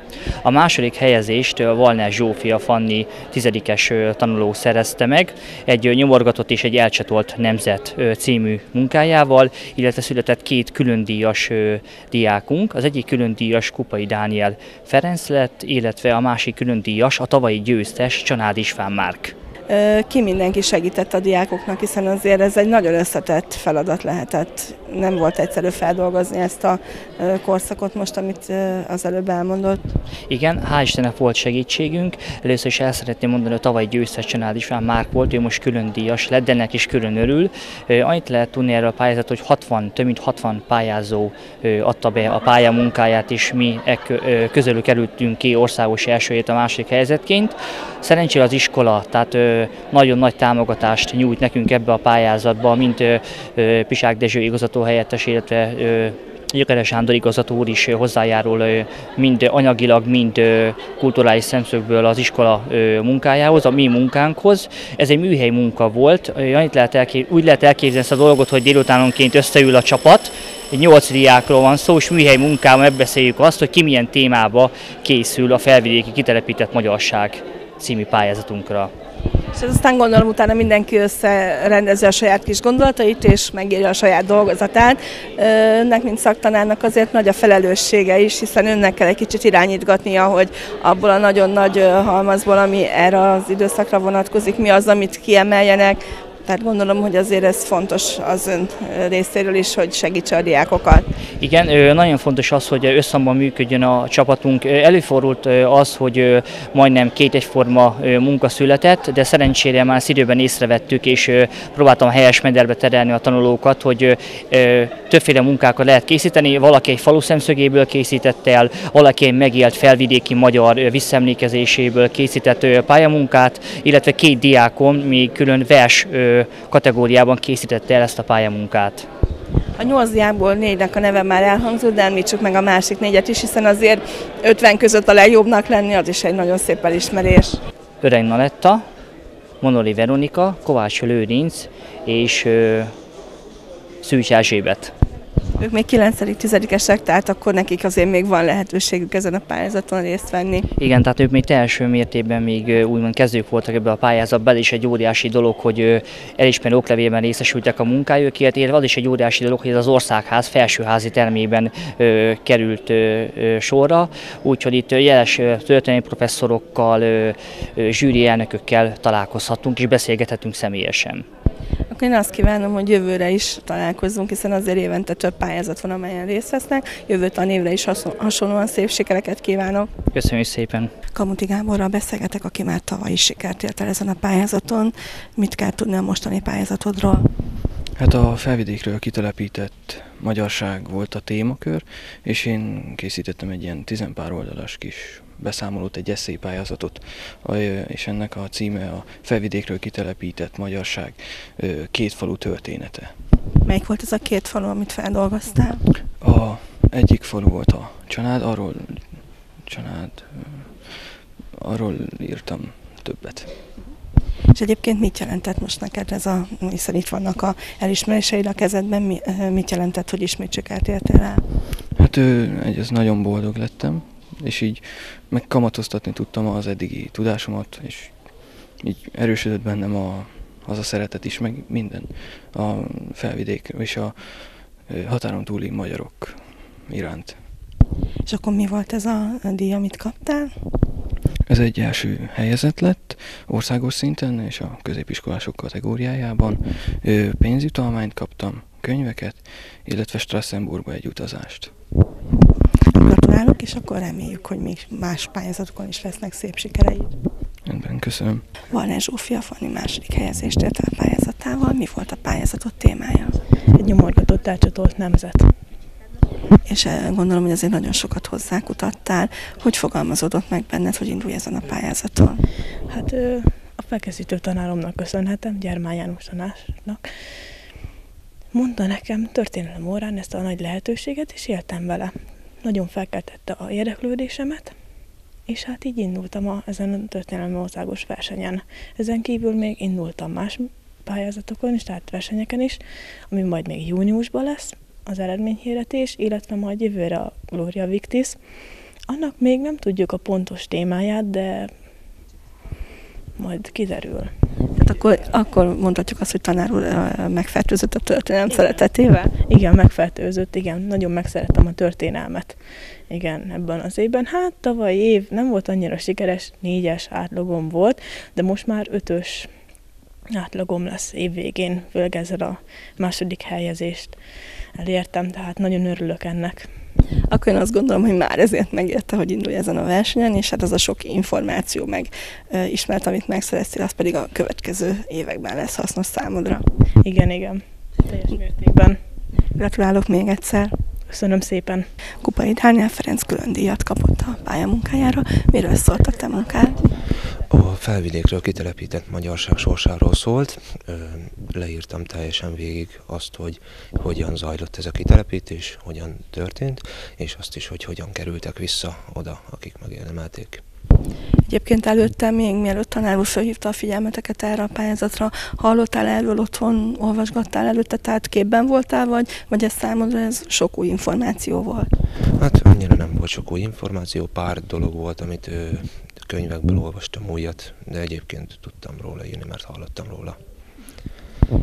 A második helyezést Valner Zsófia Fanni tizedikes tanuló szerezte meg. Egy nyomorgatott és egy elcsatolt nemzet című munkájával, illetve született két külön díjas diákunk. Az egyik külön díjas Kupai Dániel Ferenc lett, illetve a másik külön díjas, a tavalyi győztes Csanád István Márk. Ki mindenki segített a diákoknak, hiszen azért ez egy nagyon összetett feladat lehetett. Nem volt egyszerű feldolgozni ezt a korszakot most, amit az előbb elmondott. Igen, hál' Istennek volt segítségünk. Először is el szeretném mondani, hogy tavaly győztes Csanád István Márk volt, ő most külön díjas lett, de ennek is külön örül. Annyit lehet tudni erről a pályázat, hogy 60, több mint 60 pályázó adta be a pályamunkáját, és mi e közülük kerültünk ki országos elsőjét a második helyzetként. Szerencsére az iskola, tehát nagyon nagy támogatást nyújt nekünk ebbe a pályázatba, mint Pisák Dezső igazató helyettes, illetve Gyökeres Sándor igazgató úr is hozzájárul mind anyagilag, mind kulturális szemszögből az iskola munkájához, a mi munkánkhoz. Ez egy műhely munka volt, Annyit lehet úgy lehet elképzelni ezt a dolgot, hogy délutánonként összeül a csapat, egy nyolc diákról van szó, és műhely munkában megbeszéljük azt, hogy ki milyen témába készül a felvidéki kitelepített magyarság című pályázatunkra. És aztán gondolom utána mindenki összerendezi a saját kis gondolatait, és megírja a saját dolgozatát. Önnek, mint szaktanárnak azért nagy a felelőssége is, hiszen önnek kell egy kicsit irányítgatnia, hogy abból a nagyon nagy halmazból, ami erre az időszakra vonatkozik, mi az, amit kiemeljenek, tehát gondolom, hogy azért ez fontos az ön részéről is, hogy segítse a diákokat. Igen, nagyon fontos az, hogy összhangban működjön a csapatunk. Előfordult az, hogy majdnem két egyforma munka született, de szerencsére már ezt időben észrevettük, és próbáltam helyes mederbe terelni a tanulókat, hogy többféle munkákat lehet készíteni. Valaki egy falu szemszögéből készített el, valaki egy megélt felvidéki magyar visszaemlékezéséből készített pályamunkát, illetve két diákom még külön vers kategóriában készítette el ezt a pályamunkát. A nyolc diákból négynek a neve már elhangzott, de említsük meg a másik négyet is, hiszen azért 50 között a legjobbnak lenni, az is egy nagyon szép elismerés. Öreg Naletta, Monoli Veronika, Kovács Lőrinc és Szűcs Erzsébet. Ők még 9.-10-esek, tehát akkor nekik azért még van lehetőségük ezen a pályázaton részt venni. Igen, tehát ők még első mértében még úgymond kezdők voltak ebbe a pályázatban, és egy óriási dolog, hogy elismerő oklevélben részesültek a munkájukért, illetve az is egy óriási dolog, hogy ez az országház felsőházi termében ö, került ö, ö, sorra, úgyhogy itt jeles történelmi professzorokkal, ö, ö, zsűri elnökökkel találkozhatunk és beszélgethetünk személyesen. Akkor én azt kívánom, hogy jövőre is találkozzunk, hiszen azért évente több pályázat van, amelyen részt vesznek. Jövő tanévre is hasonlóan szép sikereket kívánok. Köszönjük szépen. Kamuti Gáborral beszélgetek, aki már tavaly is sikert ért el ezen a pályázaton. Mit kell tudni a mostani pályázatodról? Hát a felvidékről kitelepített magyarság volt a témakör, és én készítettem egy ilyen tizenpár oldalas kis beszámolót, egy eszélypályázatot, és ennek a címe a felvidékről kitelepített magyarság két falu története. Melyik volt ez a két falu, amit feldolgoztál? A egyik falu volt a család, arról család, arról írtam többet. És egyébként mit jelentett most neked ez a, hiszen itt vannak a elismeréseid a kezedben, mi, mit jelentett, hogy ismét csak eltértél el? Hát egy, ez nagyon boldog lettem, és így megkamatoztatni tudtam az eddigi tudásomat, és így erősödött bennem a, az a szeretet is, meg minden a felvidék és a határon túli magyarok iránt. És akkor mi volt ez a díj, amit kaptál? Ez egy első helyezett lett országos szinten és a középiskolások kategóriájában. Pénzjutalmányt kaptam, könyveket, illetve Strassenburgba egy utazást. Gratulálok, és akkor reméljük, hogy még más pályázatokon is lesznek szép sikereid. Rendben, köszönöm. Valne Zsófia Fanni második helyezést ért el pályázatával. Mi volt a pályázatot témája? Egy nyomorgatott, elcsatolt nemzet. És eh, gondolom, hogy azért nagyon sokat hozzákutattál. Hogy fogalmazódott meg benned, hogy indulj ezen a pályázaton? Hát a felkészítő tanáromnak köszönhetem, Gyermán János tanárnak. Mondta nekem történelem órán ezt a nagy lehetőséget, és éltem vele nagyon felkeltette a érdeklődésemet, és hát így indultam a, ezen a történelmi országos versenyen. Ezen kívül még indultam más pályázatokon is, tehát versenyeken is, ami majd még júniusban lesz, az eredményhirdetés, illetve majd jövőre a Gloria Victis. Annak még nem tudjuk a pontos témáját, de majd kiderül. Tehát akkor, akkor mondhatjuk azt, hogy tanár úr megfertőzött a történelem szeretetével? Igen, megfertőzött, igen. Nagyon megszerettem a történelmet. Igen, ebben az évben. Hát tavaly év nem volt annyira sikeres, négyes átlagom volt, de most már ötös átlagom lesz évvégén, főleg ezzel a második helyezést elértem, tehát nagyon örülök ennek. Akkor én azt gondolom, hogy már ezért megérte, hogy indulj ezen a versenyen, és hát az a sok információ meg ismert, amit megszereztél, az pedig a következő években lesz hasznos számodra. Igen, igen, teljes mértékben. Gratulálok még egyszer! Köszönöm szépen. Kupai Dániel Ferenc külön díjat kapott a pályamunkájára. Miről szólt a te munkád? A felvidékről kitelepített magyarság sorsáról szólt. Leírtam teljesen végig azt, hogy hogyan zajlott ez a kitelepítés, hogyan történt, és azt is, hogy hogyan kerültek vissza oda, akik megérdemelték. Egyébként előtte, még mielőtt tanár úr felhívta a figyelmeteket erre a pályázatra, hallottál erről otthon, olvasgattál előtte, tehát képben voltál, vagy, vagy ez számodra ez sok új információ volt? Hát annyira nem volt sok új információ, pár dolog volt, amit ö, könyvekből olvastam újat, de egyébként tudtam róla írni, mert hallottam róla.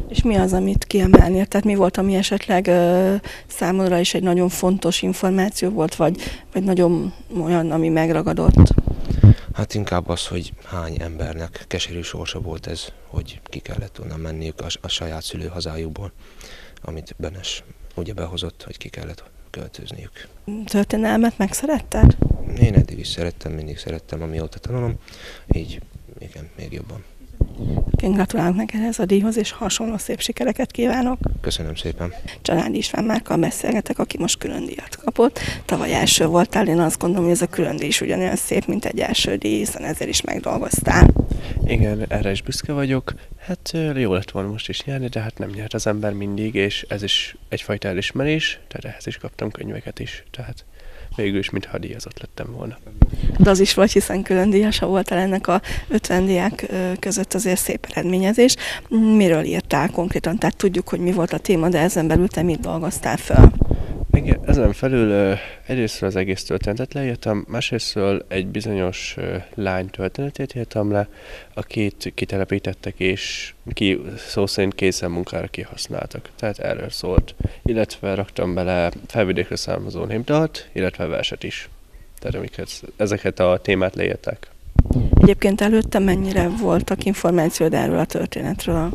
És mi az, amit kiemelnél? Tehát mi volt, ami esetleg ö, számodra is egy nagyon fontos információ volt, vagy, vagy nagyon olyan, ami megragadott? Hát inkább az, hogy hány embernek keserű sorsa volt ez, hogy ki kellett onnan menniük a, a saját szülőhazájukból, amit Benes ugye behozott, hogy ki kellett költözniük. Történelmet megszeretted? Én eddig is szerettem, mindig szerettem, amióta tanulom, így igen, még jobban. Én gratulálok neked ez a díjhoz, és hasonló szép sikereket kívánok. Köszönöm szépen. Család István Márkkal beszélgetek, aki most külön díjat kapott. Tavaly első voltál, én azt gondolom, hogy ez a külön díj is ugyanolyan szép, mint egy első díj, hiszen ezzel is megdolgoztál. Igen, erre is büszke vagyok. Hát jó lett volna most is nyerni, de hát nem nyert az ember mindig, és ez is egyfajta elismerés, tehát ehhez is kaptam könyveket is, tehát végül is mintha díjazott lettem volna. De az is volt, hiszen külön díjasa voltál ennek a 50 diák között azért szép eredményezés. Miről írtál konkrétan? Tehát tudjuk, hogy mi volt a téma, de ezen belül te mit dolgoztál föl? Igen, ezen felül egyrésztről az egész történetet leírtam, másrésztről egy bizonyos lány történetét írtam le, akit kitelepítettek és ki szó szerint készen munkára kihasználtak. Tehát erről szólt. Illetve raktam bele felvidékre származó népdalt, illetve verset is. Tehát amiket, ezeket a témát leírták. Egyébként előtte mennyire voltak információd erről a történetről?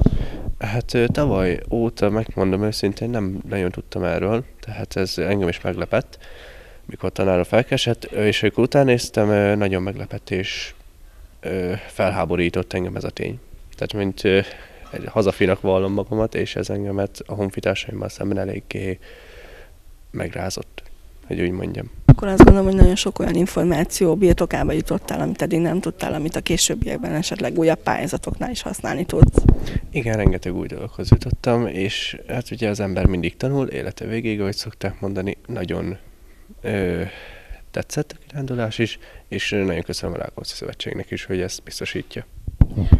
Hát tavaly óta, megmondom őszintén, nem nagyon tudtam erről, tehát ez engem is meglepett, mikor tanára felkesett, és amikor utána néztem, nagyon meglepett és felháborított engem ez a tény. Tehát mint egy hazafinak vallom magamat, és ez engemet a honfitársaimmal szemben eléggé megrázott, hogy úgy mondjam akkor azt gondolom, hogy nagyon sok olyan információ birtokába jutottál, amit eddig nem tudtál, amit a későbbiekben esetleg újabb pályázatoknál is használni tudsz. Igen, rengeteg új dologhoz jutottam, és hát ugye az ember mindig tanul, élete végéig, ahogy szokták mondani, nagyon ö, tetszett a kirándulás is, és nagyon köszönöm a Rákóczi Szövetségnek is, hogy ezt biztosítja.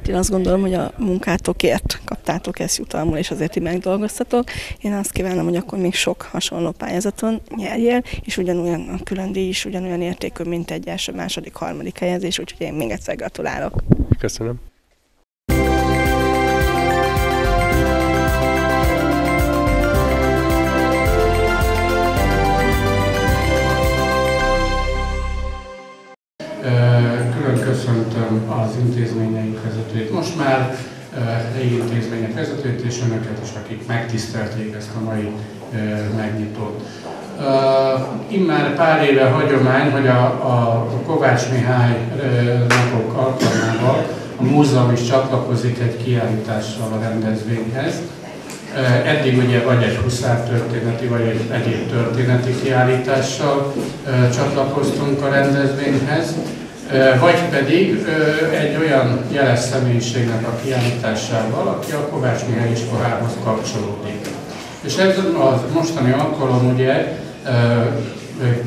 Én azt gondolom, hogy a munkátokért kaptátok ezt jutalmul, és azért ti megdolgoztatok. Én azt kívánom, hogy akkor még sok hasonló pályázaton nyerjél, és ugyanolyan a külön díj is ugyanolyan értékű, mint egy első, második, harmadik helyezés, úgyhogy én még egyszer gratulálok. Köszönöm. Külön köszöntöm az intézményeink vezetőit. Most már helyi intézmények vezetőit és önöket is, akik megtisztelték ezt a mai megnyitót. Immár pár éve hagyomány, hogy a, a Kovács Mihály napok alkalmával a múzeum is csatlakozik egy kiállítással a rendezvényhez. Eddig ugye vagy egy huszár történeti, vagy egy egyéb történeti kiállítással csatlakoztunk a rendezvényhez, vagy pedig egy olyan jeles személyiségnek a kiállításával, aki a Kovács Mihály iskolához kapcsolódik. És ez a mostani alkalom ugye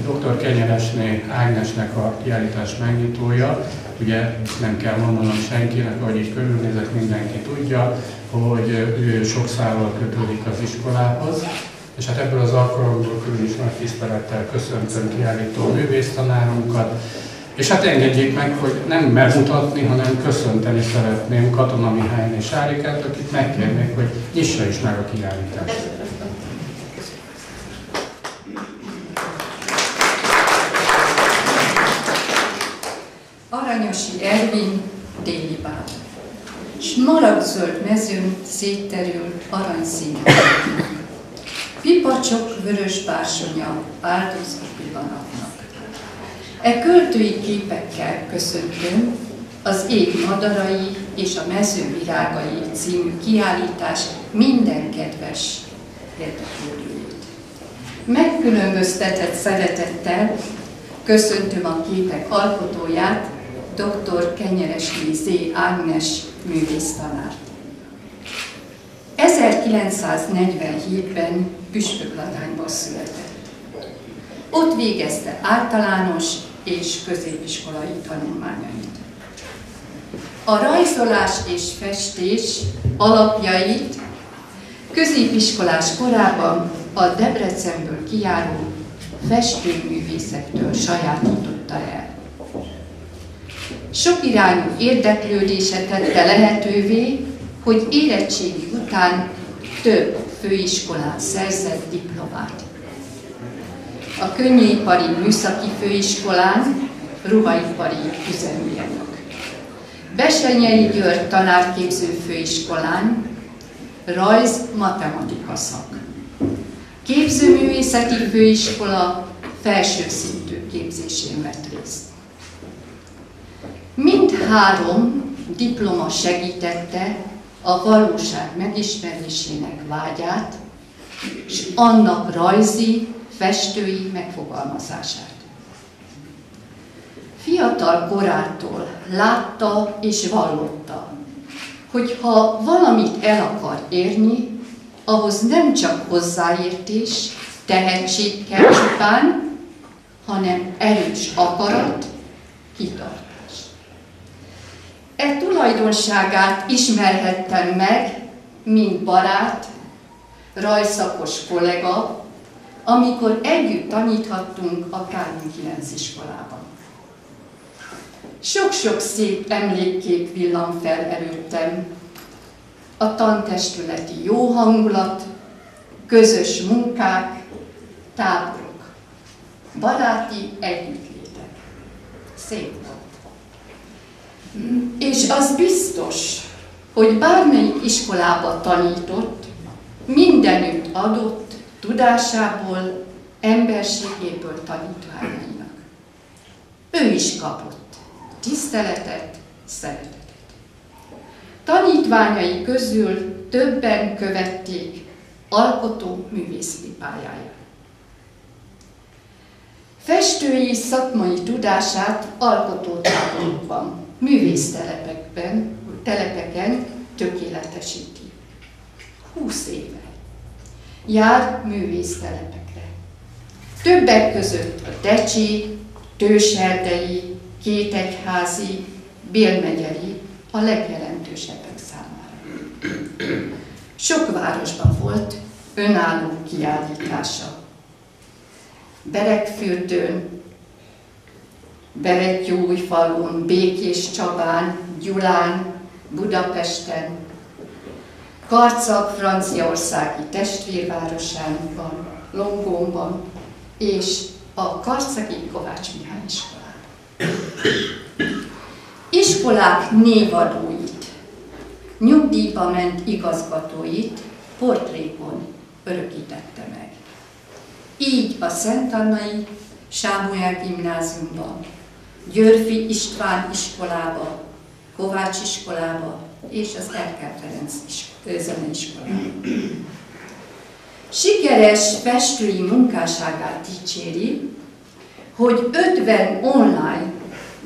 dr. Kenyeresné Ágnesnek a kiállítás megnyitója, ugye nem kell mondanom senkinek, hogy így körülnézek, mindenki tudja, hogy ő sok szállal kötődik az iskolához, és hát ebből az alkalomból külön is nagy tisztelettel köszöntöm kiállító művésztanárunkat, és hát engedjék meg, hogy nem bemutatni, hanem köszönteni szeretném Katona Mihály és Árikát, akit megkérnék, hogy nyissa is meg a kiállítást. Aranyosi Ervin, Déli Bál. S maragzöld mezőn szétterül aranyszínű. Pipacsok vörös bársonya áldozó pillanatnak. E költői képekkel köszöntöm az Ég madarai és a mező virágai című kiállítás minden kedves érdeklődőjét. Megkülönböztetett szeretettel köszöntöm a képek alkotóját, dr. Kenyeresné Z. Ágnes művésztanárt. 1947-ben Püspökladányban született. Ott végezte általános és középiskolai tanulmányait. A rajzolás és festés alapjait középiskolás korában a Debrecenből kijáró festőművészektől sajátította el. Sok irányú érdeklődése tette lehetővé, hogy érettségi után több főiskolán szerzett diplomát. A Könnyépari Műszaki Főiskolán ruhaipari üzemérnök. Besenyei György tanárképző főiskolán rajz-matematika szak. Képzőművészeti főiskola felső szintű képzésén vett részt. Mindhárom diploma segítette a valóság megismerésének vágyát, és annak rajzi, festői megfogalmazását. Fiatal korától látta és vallotta, hogy ha valamit el akar érni, ahhoz nem csak hozzáértés, tehetség kell csupán, hanem erős akarat, kitartás. E tulajdonságát ismerhettem meg, mint barát, rajszakos kollega, amikor együtt taníthattunk a Kálvin 9 iskolában. Sok-sok szép emlékkép villan fel előttem. A tantestületi jó hangulat, közös munkák, táborok, baráti együttlétek. Szép. És az biztos, hogy bármelyik iskolába tanított, mindenütt adott tudásából, emberségéből tanítványainak. Ő is kapott tiszteletet, szeretetet. Tanítványai közül többen követték alkotó művészeti pályáját. Festői szakmai tudását alkotótáborokban művésztelepekben, telepeken tökéletesíti. Húsz éve. Jár művésztelepekre. Többek között a Decsi, Tőserdei, Kétegyházi, Bélmegyeri a legjelentősebbek számára. Sok városban volt önálló kiállítása. Berekfürdőn, Berettyújfalun, Békés Csabán, Gyulán, Budapesten, Karcag franciaországi testvérvárosában, Longónban és a Karcagi Kovács Mihály iskolán. Iskolák névadóit, nyugdíjba ment igazgatóit portrékon örökítette meg. Így a Szent Annai Sámuel gimnáziumban, Györfi István iskolába, Kovács iskolába és az Erkel Ferenc zeneiskolába. Sikeres festői munkásságát dicséri, hogy 50 online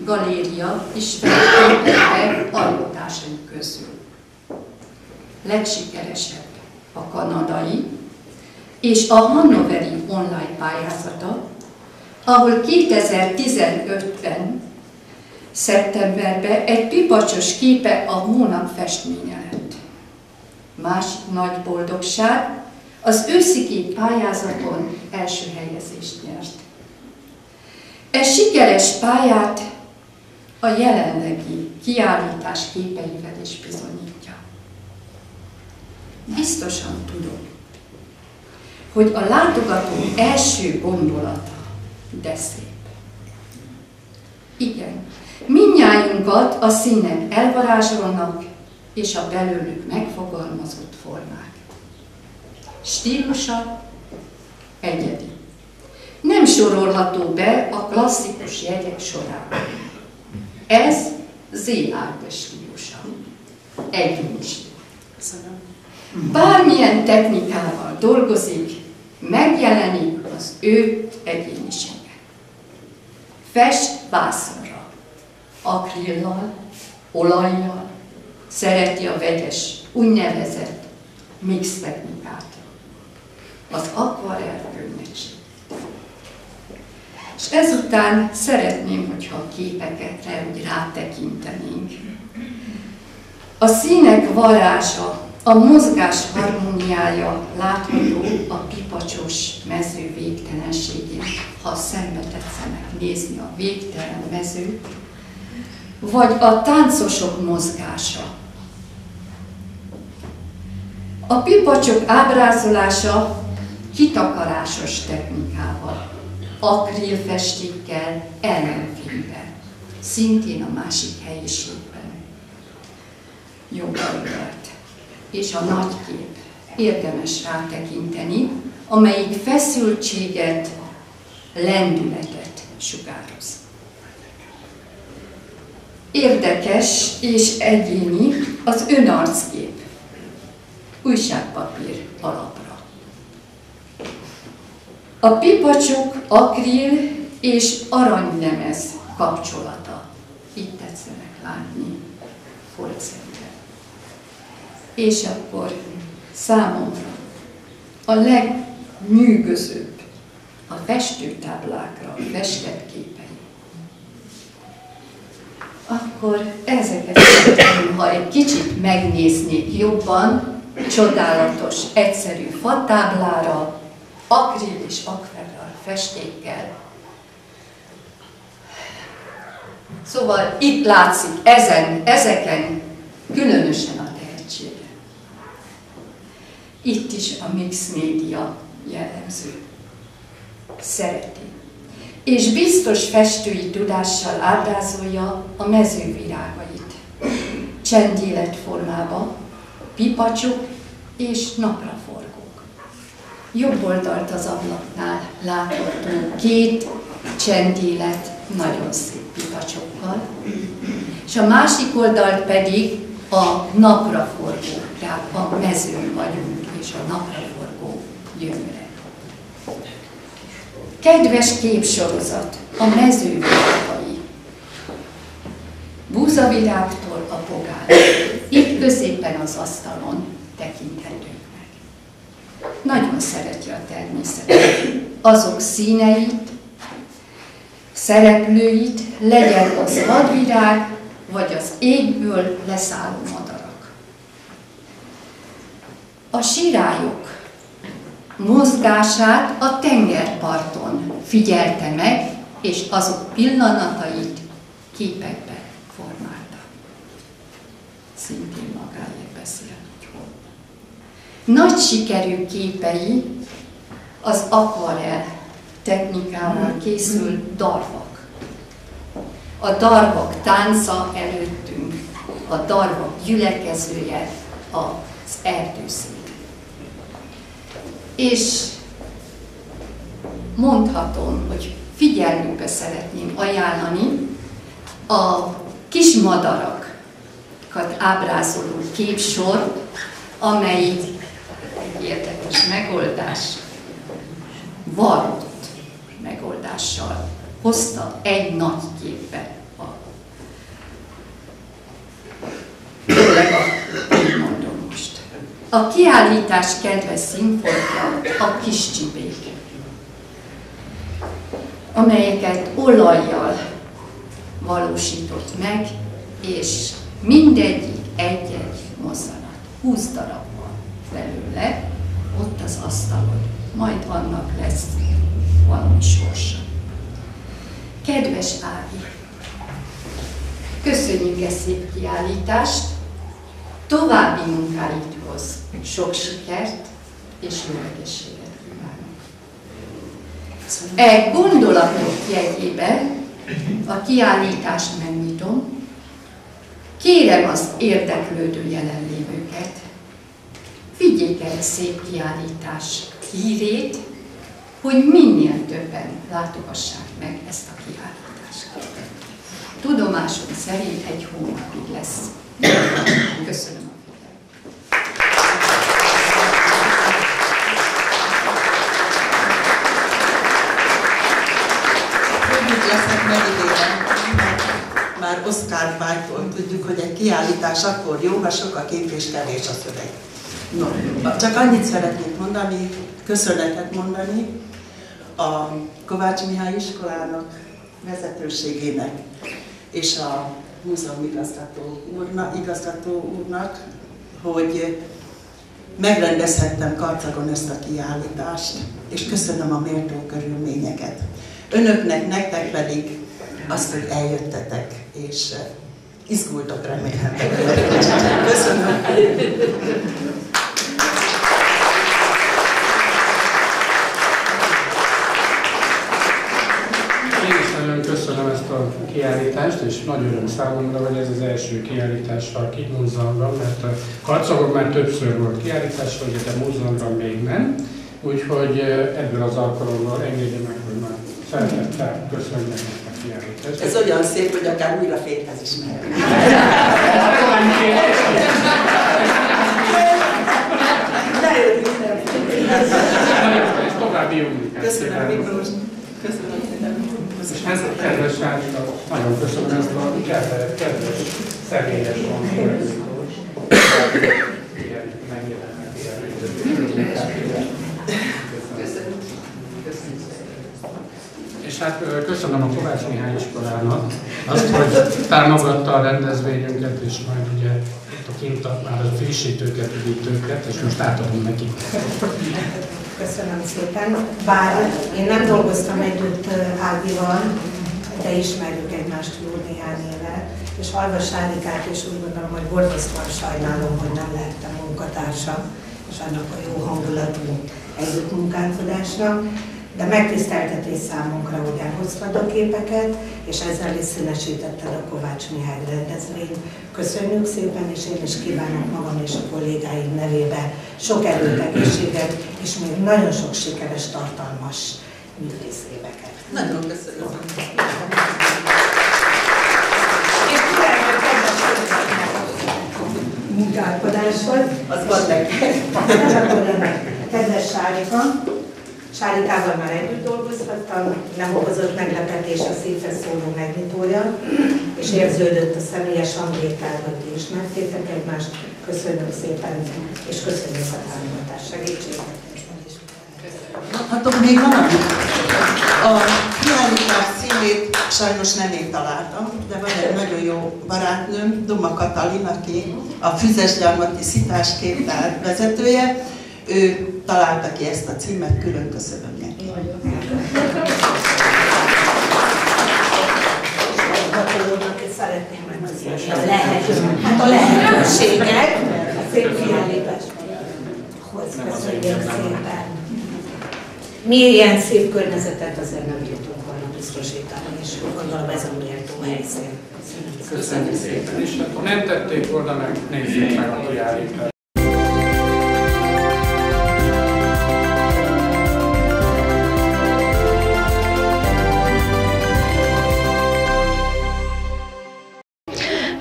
galéria is feltétele alkotásai közül. Legsikeresebb a kanadai és a hannoveri online pályázata, ahol 2015-ben, szeptemberben egy pipacsos képe a hónap festménye lett. Másik nagy boldogság, az őszi pályázaton első helyezést nyert. Ez sikeres pályát a jelenlegi kiállítás képeivel is bizonyítja. Biztosan tudom, hogy a látogató első gondolata de szép. Igen, minnyájunkat a színek elvarázsolnak, és a belőlük megfogalmazott formák. Stílusa egyedi. Nem sorolható be a klasszikus jegyek sorába. Ez Z. Ágnes stílusa. Egyénis. Bármilyen technikával dolgozik, megjelenik az ő egyénisége. Fest vászonra, akrillal, olajjal, szereti a vegyes, úgynevezett mix technikát, az akvarel könyvetség. És ezután szeretném, hogyha a képekre úgy rátekintenénk. A színek varázsa, a mozgás harmóniája látható a pipacsos mező végtelenségén, ha szembe tetszenek nézni a végtelen mezőt, vagy a táncosok mozgása. A pipacsok ábrázolása kitakarásos technikával, akrilfestékkel, ellenfényben, szintén a másik helyiségben. Jobb oldalt. És a nagy kép. Érdemes rátekinteni, amelyik feszültséget, lendületet sugároz. Érdekes és egyéni az önarckép, újságpapír alapra. A pipacsok, akril és aranylemez kapcsolata. Itt tetszenek látni folcemben. És akkor számomra a legnyűgözőbb a festőtáblákra festett képek akkor ezeket ha egy kicsit megnéznék jobban, csodálatos, egyszerű fatáblára, akril és akvarel festékkel. Szóval itt látszik ezen, ezeken különösen a tehetsége. Itt is a mix média jellemző. Szereti és biztos festői tudással ábrázolja a mezővirágait. Csendélet formába, pipacsok és napraforgók. Jobb oldalt az ablaknál látható két csendélet nagyon szép pipacsokkal, és a másik oldalt pedig a napraforgó, tehát a mezőn vagyunk, és a napraforgó gyömre. Kedves képsorozat, a mezővirágai. Búzavirágtól a pogár. Itt középen az asztalon tekinthetők meg. Nagyon szereti a természetet. Azok színeit, szereplőit, legyen az vadvirág, vagy az égből leszálló madarak. A sirályok mozgását a tengerparton figyelte meg, és azok pillanatait képekbe formálta. Szintén magáért beszél. Nagy sikerű képei az akvarel technikával készült darvak. A darvak tánca előttünk, a darvak gyülekezője az erdőszín. És mondhatom, hogy figyelmükbe szeretném ajánlani a kis madarakat ábrázoló képsor, amelyik egy érdekes megoldás, varott megoldással hozta egy nagy képbe a főleg a mondom most. A kiállítás kedves színfoltja a kis csibék amelyeket olajjal valósított meg, és mindegyik egy-egy mozzanat, 20 darab van belőle, ott az asztalon, majd annak lesz valami sorsa. Kedves Ági, köszönjük ezt szép kiállítást, további munkáithoz sok sikert és jó egészséget! E gondolatok jegyében a kiállítást megnyitom. Kérem az érdeklődő jelenlévőket, vigyék el szép kiállítás hírét, hogy minél többen látogassák meg ezt a kiállítást. Tudomásom szerint egy hónapig lesz. Köszönöm. leszek megidézem, már Oscar Wilde-tól tudjuk, hogy egy kiállítás akkor jó, ha sok a kép és kevés a szöveg. No, csak annyit szeretnék mondani, köszönetet mondani a Kovács Mihály iskolának, vezetőségének és a múzeum igazgató, úrna, igazgató úrnak, hogy megrendezhettem Karcagon ezt a kiállítást, és köszönöm a méltó körülményeket. Önöknek, nektek pedig azt, hogy eljöttetek, és izgultok remélem. Köszönöm. Én is nagyon köszönöm ezt a kiállítást, és nagy öröm számomra, hogy ez az első kiállítás a Kit Múzeumban, mert a Karcagon már többször volt kiállítás, hogy de múzeumban még nem. Úgyhogy ebből az alkalommal engedje meg, hogy már szeretettel köszönjük a kiállítást. Ez olyan szép, hogy akár újra fékhez is mehet. Köszönöm, Miklós. Köszönöm. És ez a kedves Sárika, nagyon köszönöm ezt a kedves, kedves személyes. És hát köszönöm a Kovács Mihály iskolának azt, hogy támogatta a rendezvényünket, és majd ugye itt a kint már a frissítőket, üdítőket, és most átadom nekik. Köszönöm szépen. Bár én nem dolgoztam együtt Ágival, de ismerjük egymást jó néhány éve, és Alva Sárikát is úgy gondolom, hogy borzasztóan sajnálom, hogy nem lehettem munkatársa, és annak a jó hangulatú együttmunkálkodásnak. De megtiszteltetés számunkra, hogy elhoztad a képeket, és ezzel is színesítetted a Kovács Mihály rendezvényt. Köszönjük szépen, és én is kívánok magam és a kollégáim nevébe sok erőt, egészséget, és még nagyon sok sikeres, tartalmas művész éveket. Nagyon köszönöm. Munkálkodáshoz. Az van neked. Kedves Sárika, Sárikával már együtt dolgozhattam, nem okozott meglepetés a szívhez szóló megnyitója, és érződött a személyes hangvétel, hogy ti ismertétek egymást. Köszönöm szépen, és köszönjük a támogatás segítséget. Mondhatok még valamit? A kiállítás címét sajnos nem én találtam, de van egy nagyon jó barátnőm, Duma Katalin, aki a Füzesgyarmati Szitás képtár vezetője. Ő találta ki ezt a címet, külön köszönöm neki. Szeretném megköszönni a lehetőséget, hát a lehetőséget, a szép kiállításhoz. Köszönjük szépen. Mi ilyen szép környezetet azért nem tudtunk volna biztosítani, és gondolom ez a méltó helyszín. Köszönjük szépen, és ha nem tették volna meg, nézzék meg a kiállítást.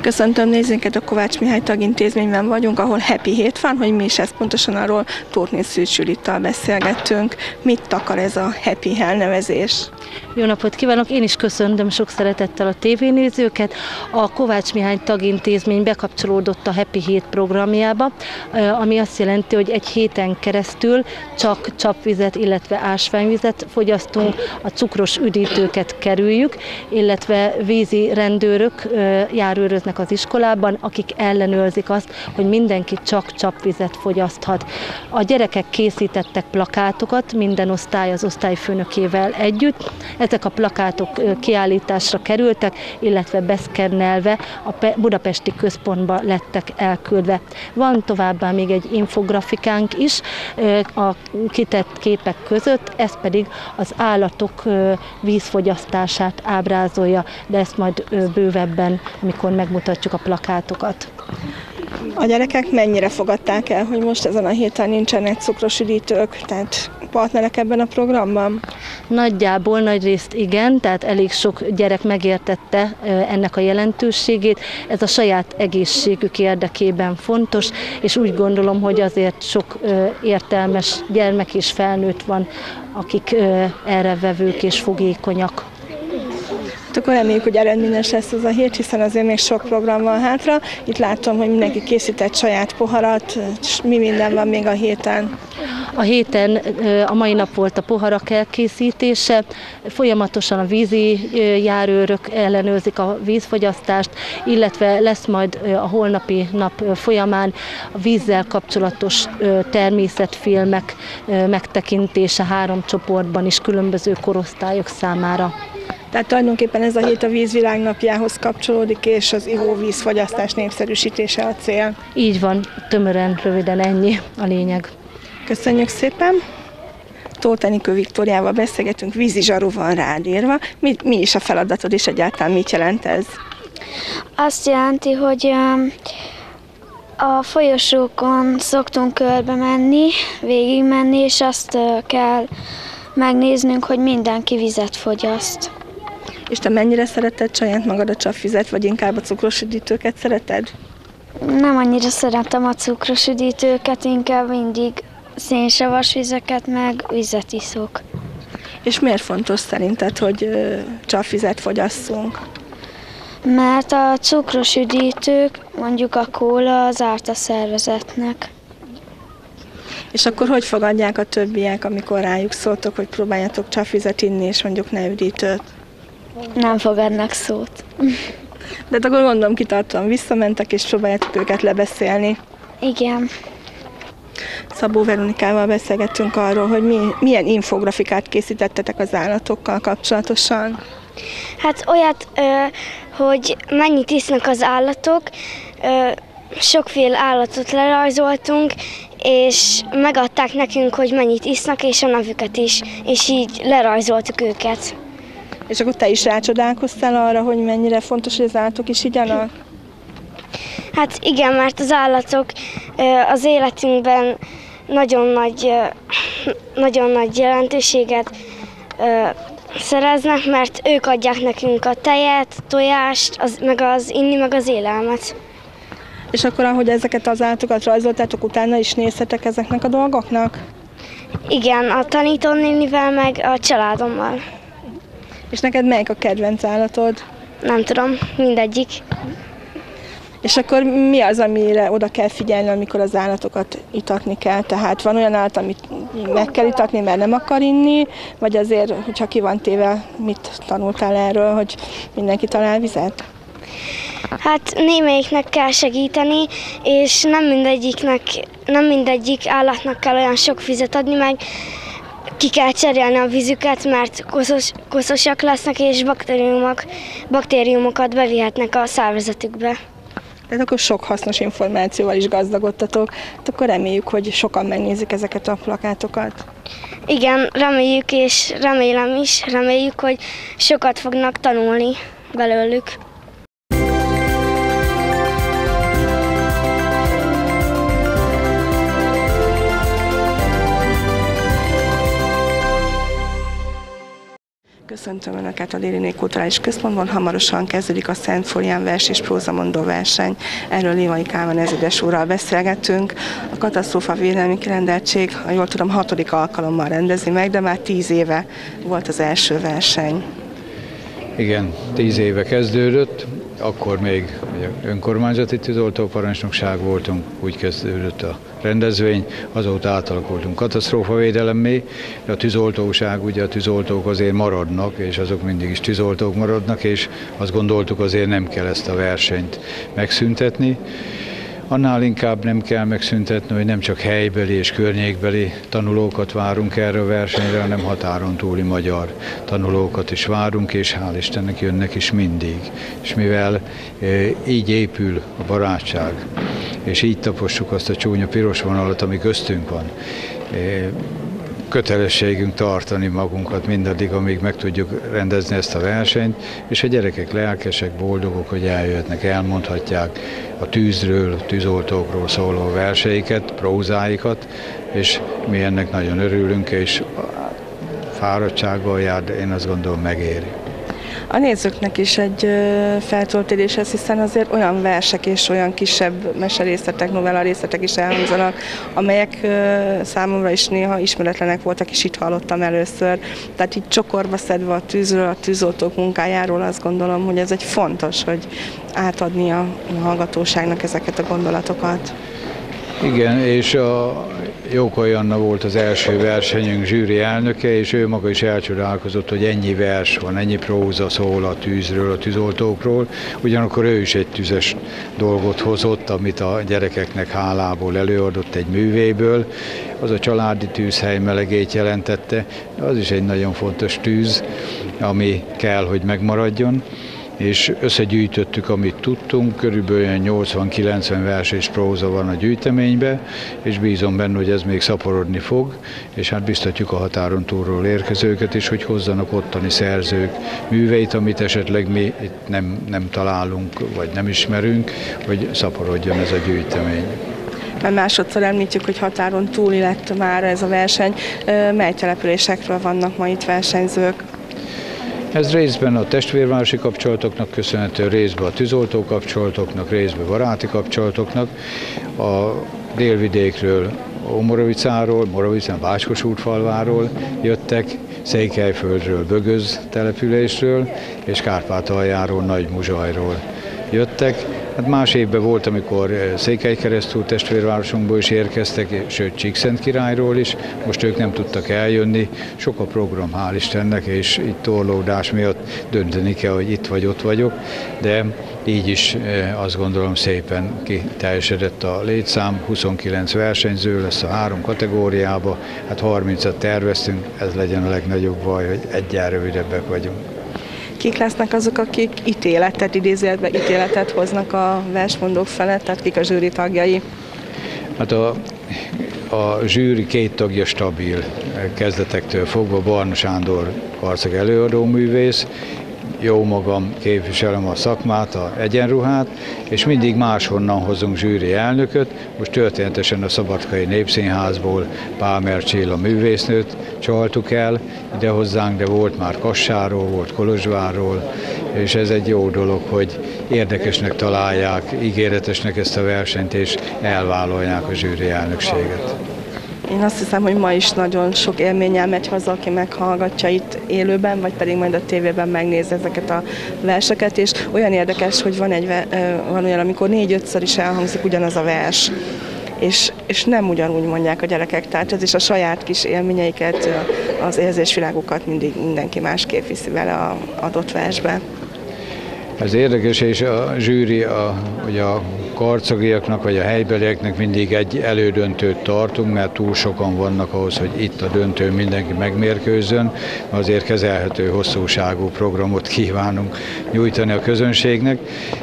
Köszöntöm nézőinket, a Kovács Mihály tagintézményben vagyunk, ahol Happy Hét van, hogy mi is ez pontosan arról Tóth Szűcs Judittal beszélgettünk. Mit takar ez a Happy elnevezés? Jó napot kívánok! Én is köszöntöm sok szeretettel a tévénézőket. A Kovács Mihály tagintézmény bekapcsolódott a Happy Hét programjába, eh, ami azt jelenti, hogy egy héten keresztül csak csapvizet, illetve ásványvizet fogyasztunk, a cukros üdítőket kerüljük, illetve vízi rendőrök eh, járőröznek az iskolában, akik ellenőrzik azt, hogy mindenki csak csapvizet fogyaszthat. A gyerekek készítettek plakátokat, minden osztály az osztályfőnökével együtt. Ezek a plakátok kiállításra kerültek, illetve beszkennelve a Pe- budapesti központba lettek elküldve. Van továbbá még egy infografikánk is a kitett képek között, ez pedig az állatok vízfogyasztását ábrázolja, de ezt majd bővebben, amikor megmutatom bemutatjuk a plakátokat. A gyerekek mennyire fogadták el, hogy most ezen a héten nincsenek cukros üdítők, tehát partnerek ebben a programban? Nagyjából nagy részt igen, tehát elég sok gyerek megértette ennek a jelentőségét. Ez a saját egészségük érdekében fontos, és úgy gondolom, hogy azért sok értelmes gyermek és felnőtt van, akik erre vevők és fogékonyak. Akkor reméljük, hogy eredményes lesz ez a hét, hiszen azért még sok program van hátra. Itt látom, hogy mindenki készített saját poharat, és mi minden van még a héten. A héten a mai nap volt a poharak elkészítése, folyamatosan a vízi járőrök ellenőrzik a vízfogyasztást, illetve lesz majd a holnapi nap folyamán a vízzel kapcsolatos természetfilmek megtekintése három csoportban is különböző korosztályok számára. Tehát tulajdonképpen ez a hét a vízvilágnapjához kapcsolódik, és az ivóvízfogyasztás népszerűsítése a cél. Így van, tömören, röviden ennyi a lényeg. Köszönjük szépen! Tóth Enikő Viktóriával beszélgetünk, vízi zsaru van rádírva. Mi, mi is a feladatod, és egyáltalán mit jelent ez? Azt jelenti, hogy a folyosókon szoktunk körbe menni, végig menni, és azt kell megnéznünk, hogy mindenki vizet fogyaszt. És te mennyire szereted saját magad a csapvizet, vagy inkább a cukros üdítőket szereted? Nem annyira szeretem a cukros üdítőket, inkább mindig szénsavas vizeket, meg vizet iszok. És miért fontos szerinted, hogy csapvizet fogyasszunk? Mert a cukros üdítők, mondjuk a kóla, az árt a szervezetnek. És akkor hogy fogadják a többiek, amikor rájuk szóltok, hogy próbáljatok csapvizet inni, és mondjuk ne üdítőt? Nem fogadnak szót. De hát akkor gondolom kitartóan visszamentek, és próbáljátok őket lebeszélni. Igen. Szabó Veronikával beszélgettünk arról, hogy mi, milyen infografikát készítettetek az állatokkal kapcsolatosan. Hát olyat, ö, hogy mennyit isznak az állatok, ö, sokféle állatot lerajzoltunk, és megadták nekünk, hogy mennyit isznak, és a nevüket is, és így lerajzoltuk őket. És akkor te is rácsodálkoztál arra, hogy mennyire fontos, hogy az állatok is igyanak? Hát igen, mert az állatok az életünkben nagyon nagy, nagyon nagy jelentőséget szereznek, mert ők adják nekünk a tejet, tojást, az, meg az inni, meg az élelmet. És akkor, ahogy ezeket az állatokat rajzoltátok, utána is nézhetek ezeknek a dolgoknak? Igen, a tanítónénivel, meg a családommal. És neked melyik a kedvenc állatod? Nem tudom, mindegyik. És akkor mi az, amire oda kell figyelni, amikor az állatokat itatni kell? Tehát van olyan állat, amit meg kell itatni, mert nem akar inni, vagy azért, hogyha ki van téve, mit tanultál erről, hogy mindenki talál vizet? Hát némelyiknek kell segíteni, és nem mindegyiknek, nem mindegyik állatnak kell olyan sok vizet adni, meg ki kell cserélni a vízüket, mert koszos, koszosak lesznek, és baktériumok, baktériumokat bevihetnek a szervezetükbe. Tehát akkor sok hasznos információval is gazdagodtatok, hát akkor reméljük, hogy sokan megnézik ezeket a plakátokat. Igen, reméljük, és remélem is, reméljük, hogy sokat fognak tanulni belőlük. Köszöntöm Önöket a Déli Kulturális Központban. Hamarosan kezdődik a Szent Florián vers és prózamondó verseny. Erről Lévai Kálmán ezüdes úrral beszélgetünk. A katasztrófa védelmi kirendeltség, ha jól tudom, hatodik alkalommal rendezi meg, de már tíz éve volt az első verseny. Igen, tíz éve kezdődött, akkor még önkormányzati tűzoltóparancsnokság voltunk, úgy kezdődött a rendezvény, azóta átalakultunk katasztrófavédelemmé, a tűzoltóság, ugye a tűzoltók azért maradnak, és azok mindig is tűzoltók maradnak, és azt gondoltuk azért nem kell ezt a versenyt megszüntetni. Annál inkább nem kell megszüntetni, hogy nem csak helybeli és környékbeli tanulókat várunk erre a versenyre, hanem határon túli magyar tanulókat is várunk, és hál' Istennek jönnek is mindig. És mivel e, így épül a barátság, és így tapossuk azt a csúnya piros vonalat, ami köztünk van, e, kötelességünk tartani magunkat mindaddig, amíg meg tudjuk rendezni ezt a versenyt, és a gyerekek lelkesek, boldogok, hogy eljöhetnek, elmondhatják a tűzről, tűzoltókról szóló verseiket, prózáikat, és mi ennek nagyon örülünk, és fáradtsággal jár, de én azt gondolom megéri. A nézőknek is egy feltöltődés ez, hiszen azért olyan versek és olyan kisebb meserészetek, novella részletek is elhangzanak, amelyek számomra is néha ismeretlenek voltak, és itt hallottam először. Tehát így csokorba szedve a tűzről, a tűzoltók munkájáról azt gondolom, hogy ez egy fontos, hogy átadni a hallgatóságnak ezeket a gondolatokat. Igen, és a Jókai Anna volt az első versenyünk zsűri elnöke, és ő maga is elcsodálkozott, hogy ennyi vers van, ennyi próza szól a tűzről, a tűzoltókról. Ugyanakkor ő is egy tüzes dolgot hozott, amit a gyerekeknek hálából előadott egy művéből. Az a családi tűzhely melegét jelentette, az is egy nagyon fontos tűz, ami kell, hogy megmaradjon és összegyűjtöttük, amit tudtunk, körülbelül 80-90 vers és próza van a gyűjteménybe, és bízom benne, hogy ez még szaporodni fog, és hát biztatjuk a határon túlról érkezőket is, hogy hozzanak ottani szerzők műveit, amit esetleg mi itt nem, nem találunk, vagy nem ismerünk, hogy szaporodjon ez a gyűjtemény mert másodszor említjük, hogy határon túli lett már ez a verseny. Mely településekről vannak ma itt versenyzők? Ez részben a testvérvárosi kapcsolatoknak köszönhető, részben a tűzoltó kapcsolatoknak, részben baráti kapcsolatoknak. A délvidékről, Moravicáról, Moravicán, Bácskos útfalváról jöttek, Székelyföldről, Bögöz településről, és Kárpátaljáról, Nagy Muzsajról jöttek. Hát más évben volt, amikor eh, Székelykeresztúr testvérvárosunkból is érkeztek, sőt Csíkszent királyról is, most ők nem tudtak eljönni. Sok a program, hál' Istennek, és itt torlódás miatt dönteni kell, hogy itt vagy ott vagyok, de így is eh, azt gondolom szépen kiteljesedett a létszám, 29 versenyző lesz a három kategóriába, hát 30-at terveztünk, ez legyen a legnagyobb baj, hogy egyel rövidebbek vagyunk kik lesznek azok, akik ítéletet, idézőjelbe ítéletet hoznak a versmondók felett, tehát kik a zsűri tagjai? Hát a, a zsűri két tagja stabil kezdetektől fogva, Barna Sándor karceg előadó művész, jó magam képviselem a szakmát, a egyenruhát, és mindig máshonnan hozunk zsűri elnököt. Most történetesen a Szabadkai Népszínházból Pálmer Csilla művésznőt csaltuk el ide hozzánk, de volt már Kassáról, volt Kolozsvárról, és ez egy jó dolog, hogy érdekesnek találják, ígéretesnek ezt a versenyt, és elvállalják a zsűri elnökséget. Én azt hiszem, hogy ma is nagyon sok élménnyel megy haza, aki meghallgatja itt élőben, vagy pedig majd a tévében megnéz ezeket a verseket, és olyan érdekes, hogy van, egy, van olyan, amikor négy-ötször is elhangzik ugyanaz a vers és, és nem ugyanúgy mondják a gyerekek, tehát ez is a saját kis élményeiket, az érzésvilágukat mindig mindenki másképp viszi vele a adott versbe. Ez érdekes, és a zsűri, a, ugye a karcagiaknak vagy a helybelieknek mindig egy elődöntőt tartunk, mert túl sokan vannak ahhoz, hogy itt a döntő mindenki megmérkőzön. Azért kezelhető hosszúságú programot kívánunk nyújtani a közönségnek,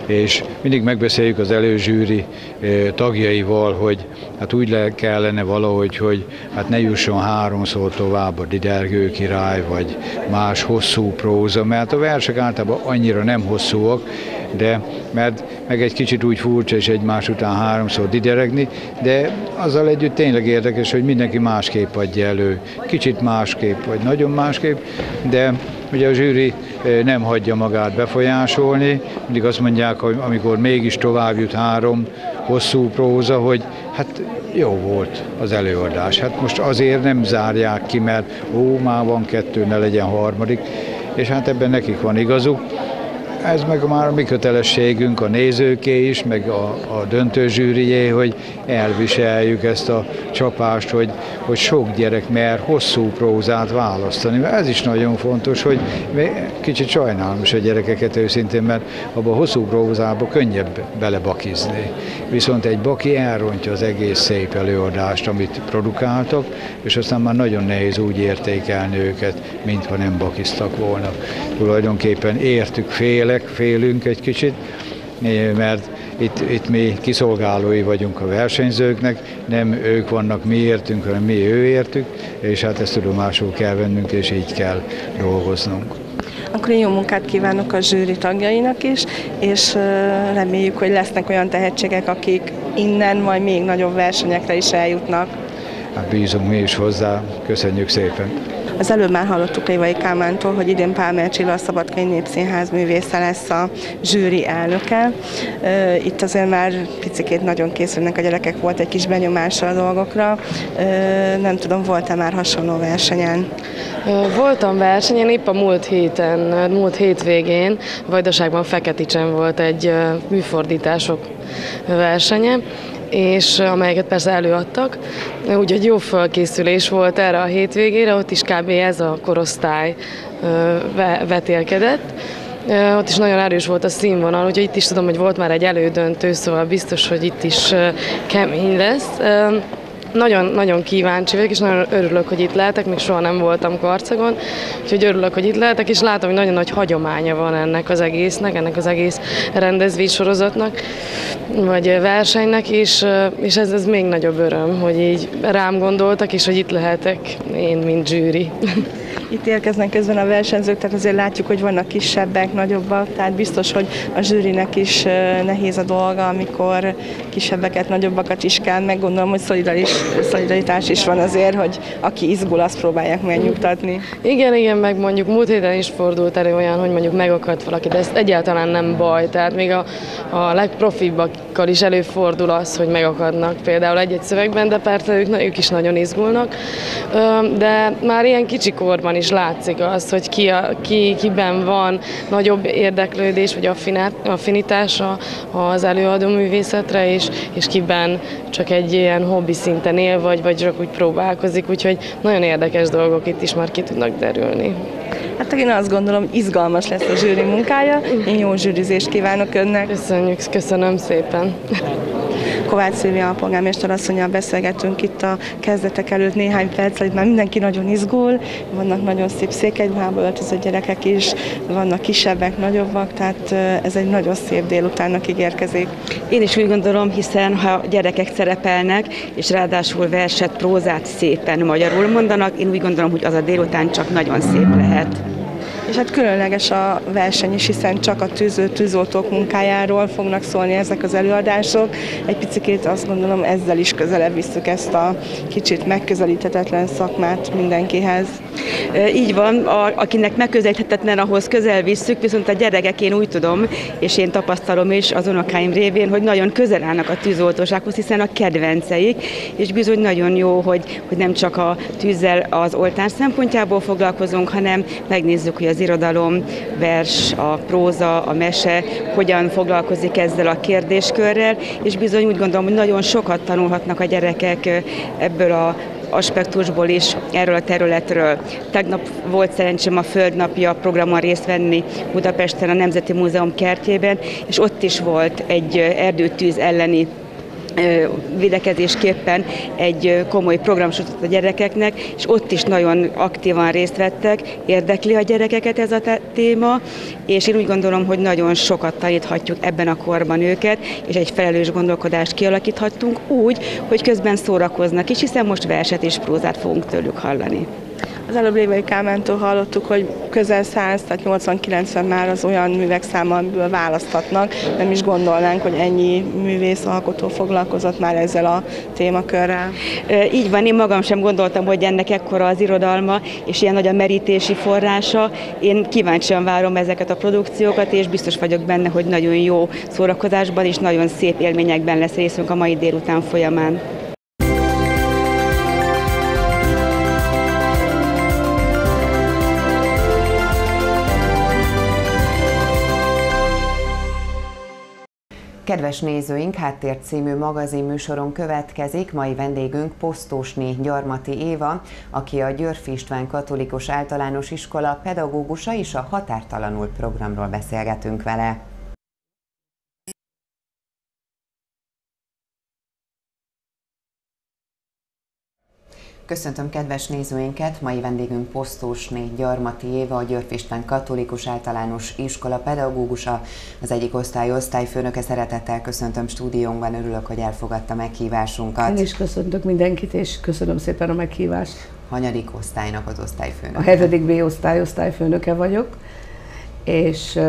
és mindig megbeszéljük az előzsűri tagjaival, hogy hát úgy le kellene valahogy, hogy hát ne jusson háromszor tovább a Didergő király, vagy más hosszú próza, mert a versek általában annyira nem hosszúak, de mert meg egy kicsit úgy furcsa, és egymás után háromszor dideregni, de azzal együtt tényleg érdekes, hogy mindenki másképp adja elő. Kicsit másképp, vagy nagyon másképp, de ugye a zsűri nem hagyja magát befolyásolni, mindig azt mondják, hogy amikor mégis tovább jut három hosszú próza, hogy hát jó volt az előadás. Hát most azért nem zárják ki, mert ó, már van kettő, ne legyen harmadik, és hát ebben nekik van igazuk ez meg már a mi kötelességünk, a nézőké is, meg a, a döntőzsűrié, hogy elviseljük ezt a csapást, hogy, hogy sok gyerek mer hosszú prózát választani. Mert ez is nagyon fontos, hogy kicsit sajnálom is a gyerekeket őszintén, mert abban a hosszú prózába könnyebb belebakizni. Viszont egy baki elrontja az egész szép előadást, amit produkáltak, és aztán már nagyon nehéz úgy értékelni őket, mintha nem bakiztak volna. Tulajdonképpen értük fél félek, félünk egy kicsit, mert itt, itt mi kiszolgálói vagyunk a versenyzőknek, nem ők vannak mi értünk, hanem mi ő értük, és hát ezt tudomásul kell vennünk, és így kell dolgoznunk. Akkor én jó munkát kívánok a zsűri tagjainak is, és reméljük, hogy lesznek olyan tehetségek, akik innen majd még nagyobb versenyekre is eljutnak. Hát bízunk mi is hozzá, köszönjük szépen! Az előbb már hallottuk Évai Kálmántól, hogy idén Pálmer Csilla a Szabadkai Népszínház művésze lesz a zsűri elnöke. Itt azért már picikét nagyon készülnek a gyerekek, volt egy kis benyomása a dolgokra. Nem tudom, volt-e már hasonló versenyen? Voltam versenyen, épp a múlt héten, múlt hétvégén Vajdaságban Feketicsen volt egy műfordítások versenye, és amelyeket persze előadtak, úgyhogy jó felkészülés volt erre a hétvégére, ott is kb. ez a korosztály vetélkedett. Ott is nagyon erős volt a színvonal, úgyhogy itt is tudom, hogy volt már egy elődöntő, szóval biztos, hogy itt is kemény lesz. Nagyon, nagyon kíváncsi vagyok, és nagyon örülök, hogy itt lehetek, még soha nem voltam Karcagon, úgyhogy örülök, hogy itt lehetek, és látom, hogy nagyon nagy hagyománya van ennek az egésznek, ennek az egész rendezvénysorozatnak, vagy versenynek, és, és ez, ez még nagyobb öröm, hogy így rám gondoltak, és hogy itt lehetek én, mint zsűri. Itt érkeznek közben a versenyzők, tehát azért látjuk, hogy vannak kisebbek, nagyobbak, tehát biztos, hogy a zsűrinek is nehéz a dolga, amikor kisebbeket, nagyobbakat is kell, meg gondolom, hogy szolidaritás is van azért, hogy aki izgul, azt próbálják megnyugtatni. Igen, igen, meg mondjuk múlt héten is fordult elő olyan, hogy mondjuk megakadt valaki, de ez egyáltalán nem baj, tehát még a, a legprofibbakkal is előfordul az, hogy megakadnak például egy-egy szövegben, de persze ők, ők is nagyon izgulnak, de már ilyen kicsi korban is látszik az, hogy ki, a, ki kiben van nagyobb érdeklődés vagy affinitás az előadó művészetre, és, és kiben csak egy ilyen hobbi szinten él, vagy, vagy csak úgy próbálkozik, úgyhogy nagyon érdekes dolgok itt is már ki tudnak derülni. Hát én azt gondolom, izgalmas lesz a zsűri munkája. Én jó zsűrizést kívánok önnek. Köszönjük, köszönöm szépen. Kovács Szilvia polgármester asszonyjal beszélgetünk itt a kezdetek előtt néhány perccel, itt már mindenki nagyon izgul, vannak nagyon szép székegyruhába öltözött gyerekek is, vannak kisebbek, nagyobbak, tehát ez egy nagyon szép délutánnak ígérkezik. Én is úgy gondolom, hiszen ha gyerekek szerepelnek, és ráadásul verset, prózát szépen magyarul mondanak, én úgy gondolom, hogy az a délután csak nagyon szép lehet. És hát különleges a verseny is, hiszen csak a tűző tűzoltók munkájáról fognak szólni ezek az előadások. Egy picit azt gondolom ezzel is közelebb visszük ezt a kicsit megközelíthetetlen szakmát mindenkihez. Így van, a, akinek megközelíthetetlen, ahhoz közel visszük, viszont a gyerekek én úgy tudom, és én tapasztalom is az unokáim révén, hogy nagyon közel állnak a tűzoltósághoz, hiszen a kedvenceik, és bizony nagyon jó, hogy, hogy nem csak a tűzzel az oltás szempontjából foglalkozunk, hanem megnézzük, hogy az az irodalom, vers, a próza, a mese hogyan foglalkozik ezzel a kérdéskörrel, és bizony úgy gondolom, hogy nagyon sokat tanulhatnak a gyerekek ebből a aspektusból is erről a területről. Tegnap volt szerencsém a Földnapja programon részt venni Budapesten a Nemzeti Múzeum kertjében, és ott is volt egy erdőtűz elleni védekezésképpen egy komoly programsorozatot a gyerekeknek, és ott is nagyon aktívan részt vettek, érdekli a gyerekeket ez a téma, és én úgy gondolom, hogy nagyon sokat taníthatjuk ebben a korban őket, és egy felelős gondolkodást kialakíthattunk úgy, hogy közben szórakoznak is, hiszen most verset és prózát fogunk tőlük hallani. Az előbb Lévai Kálmántól hallottuk, hogy közel 100, tehát 80-90 már az olyan művek száma, amiből választhatnak. Nem is gondolnánk, hogy ennyi művész, alkotó foglalkozott már ezzel a témakörrel. Így van, én magam sem gondoltam, hogy ennek ekkora az irodalma, és ilyen nagy a merítési forrása. Én kíváncsian várom ezeket a produkciókat, és biztos vagyok benne, hogy nagyon jó szórakozásban és nagyon szép élményekben lesz részünk a mai délután folyamán. Kedves nézőink, Háttér című magazinműsoron következik. Mai vendégünk Posztósné Gyarmati Éva, aki a Györfi István Katolikus Általános Iskola pedagógusa és a Határtalanul programról beszélgetünk vele. Köszöntöm kedves nézőinket! Mai vendégünk Posztósné Gyarmati Éva, a György István Katolikus Általános Iskola pedagógusa, az egyik osztály osztályfőnöke. Szeretettel köszöntöm stúdiónkban, örülök, hogy elfogadta meghívásunkat. Én is köszöntök mindenkit, és köszönöm szépen a meghívást. Hanyadik osztálynak az osztályfőnöke? A hetedik B osztály osztályfőnöke vagyok, és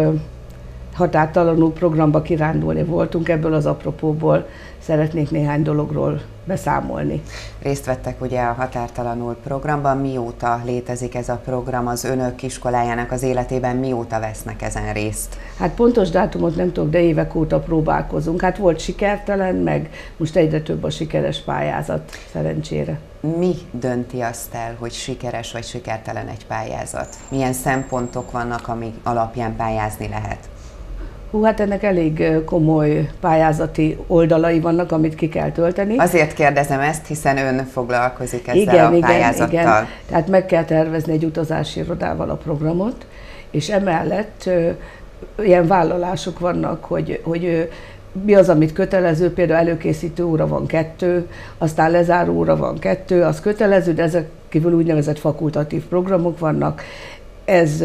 határtalanul programba kirándulni voltunk, ebből az apropóból szeretnék néhány dologról beszámolni. Részt vettek ugye a Határtalanul programban. Mióta létezik ez a program az önök iskolájának az életében? Mióta vesznek ezen részt? Hát pontos dátumot nem tudok, de évek óta próbálkozunk. Hát volt sikertelen, meg most egyre több a sikeres pályázat, szerencsére. Mi dönti azt el, hogy sikeres vagy sikertelen egy pályázat? Milyen szempontok vannak, amik alapján pályázni lehet? Hú, hát ennek elég komoly pályázati oldalai vannak, amit ki kell tölteni. Azért kérdezem ezt, hiszen ön foglalkozik ezzel igen, a pályázattal. Igen, igen. Tehát meg kell tervezni egy utazási irodával a programot, és emellett ilyen vállalások vannak, hogy, hogy mi az, amit kötelező, például előkészítő óra van kettő, aztán lezáró óra van kettő, az kötelező, de ezek kívül úgynevezett fakultatív programok vannak. Ez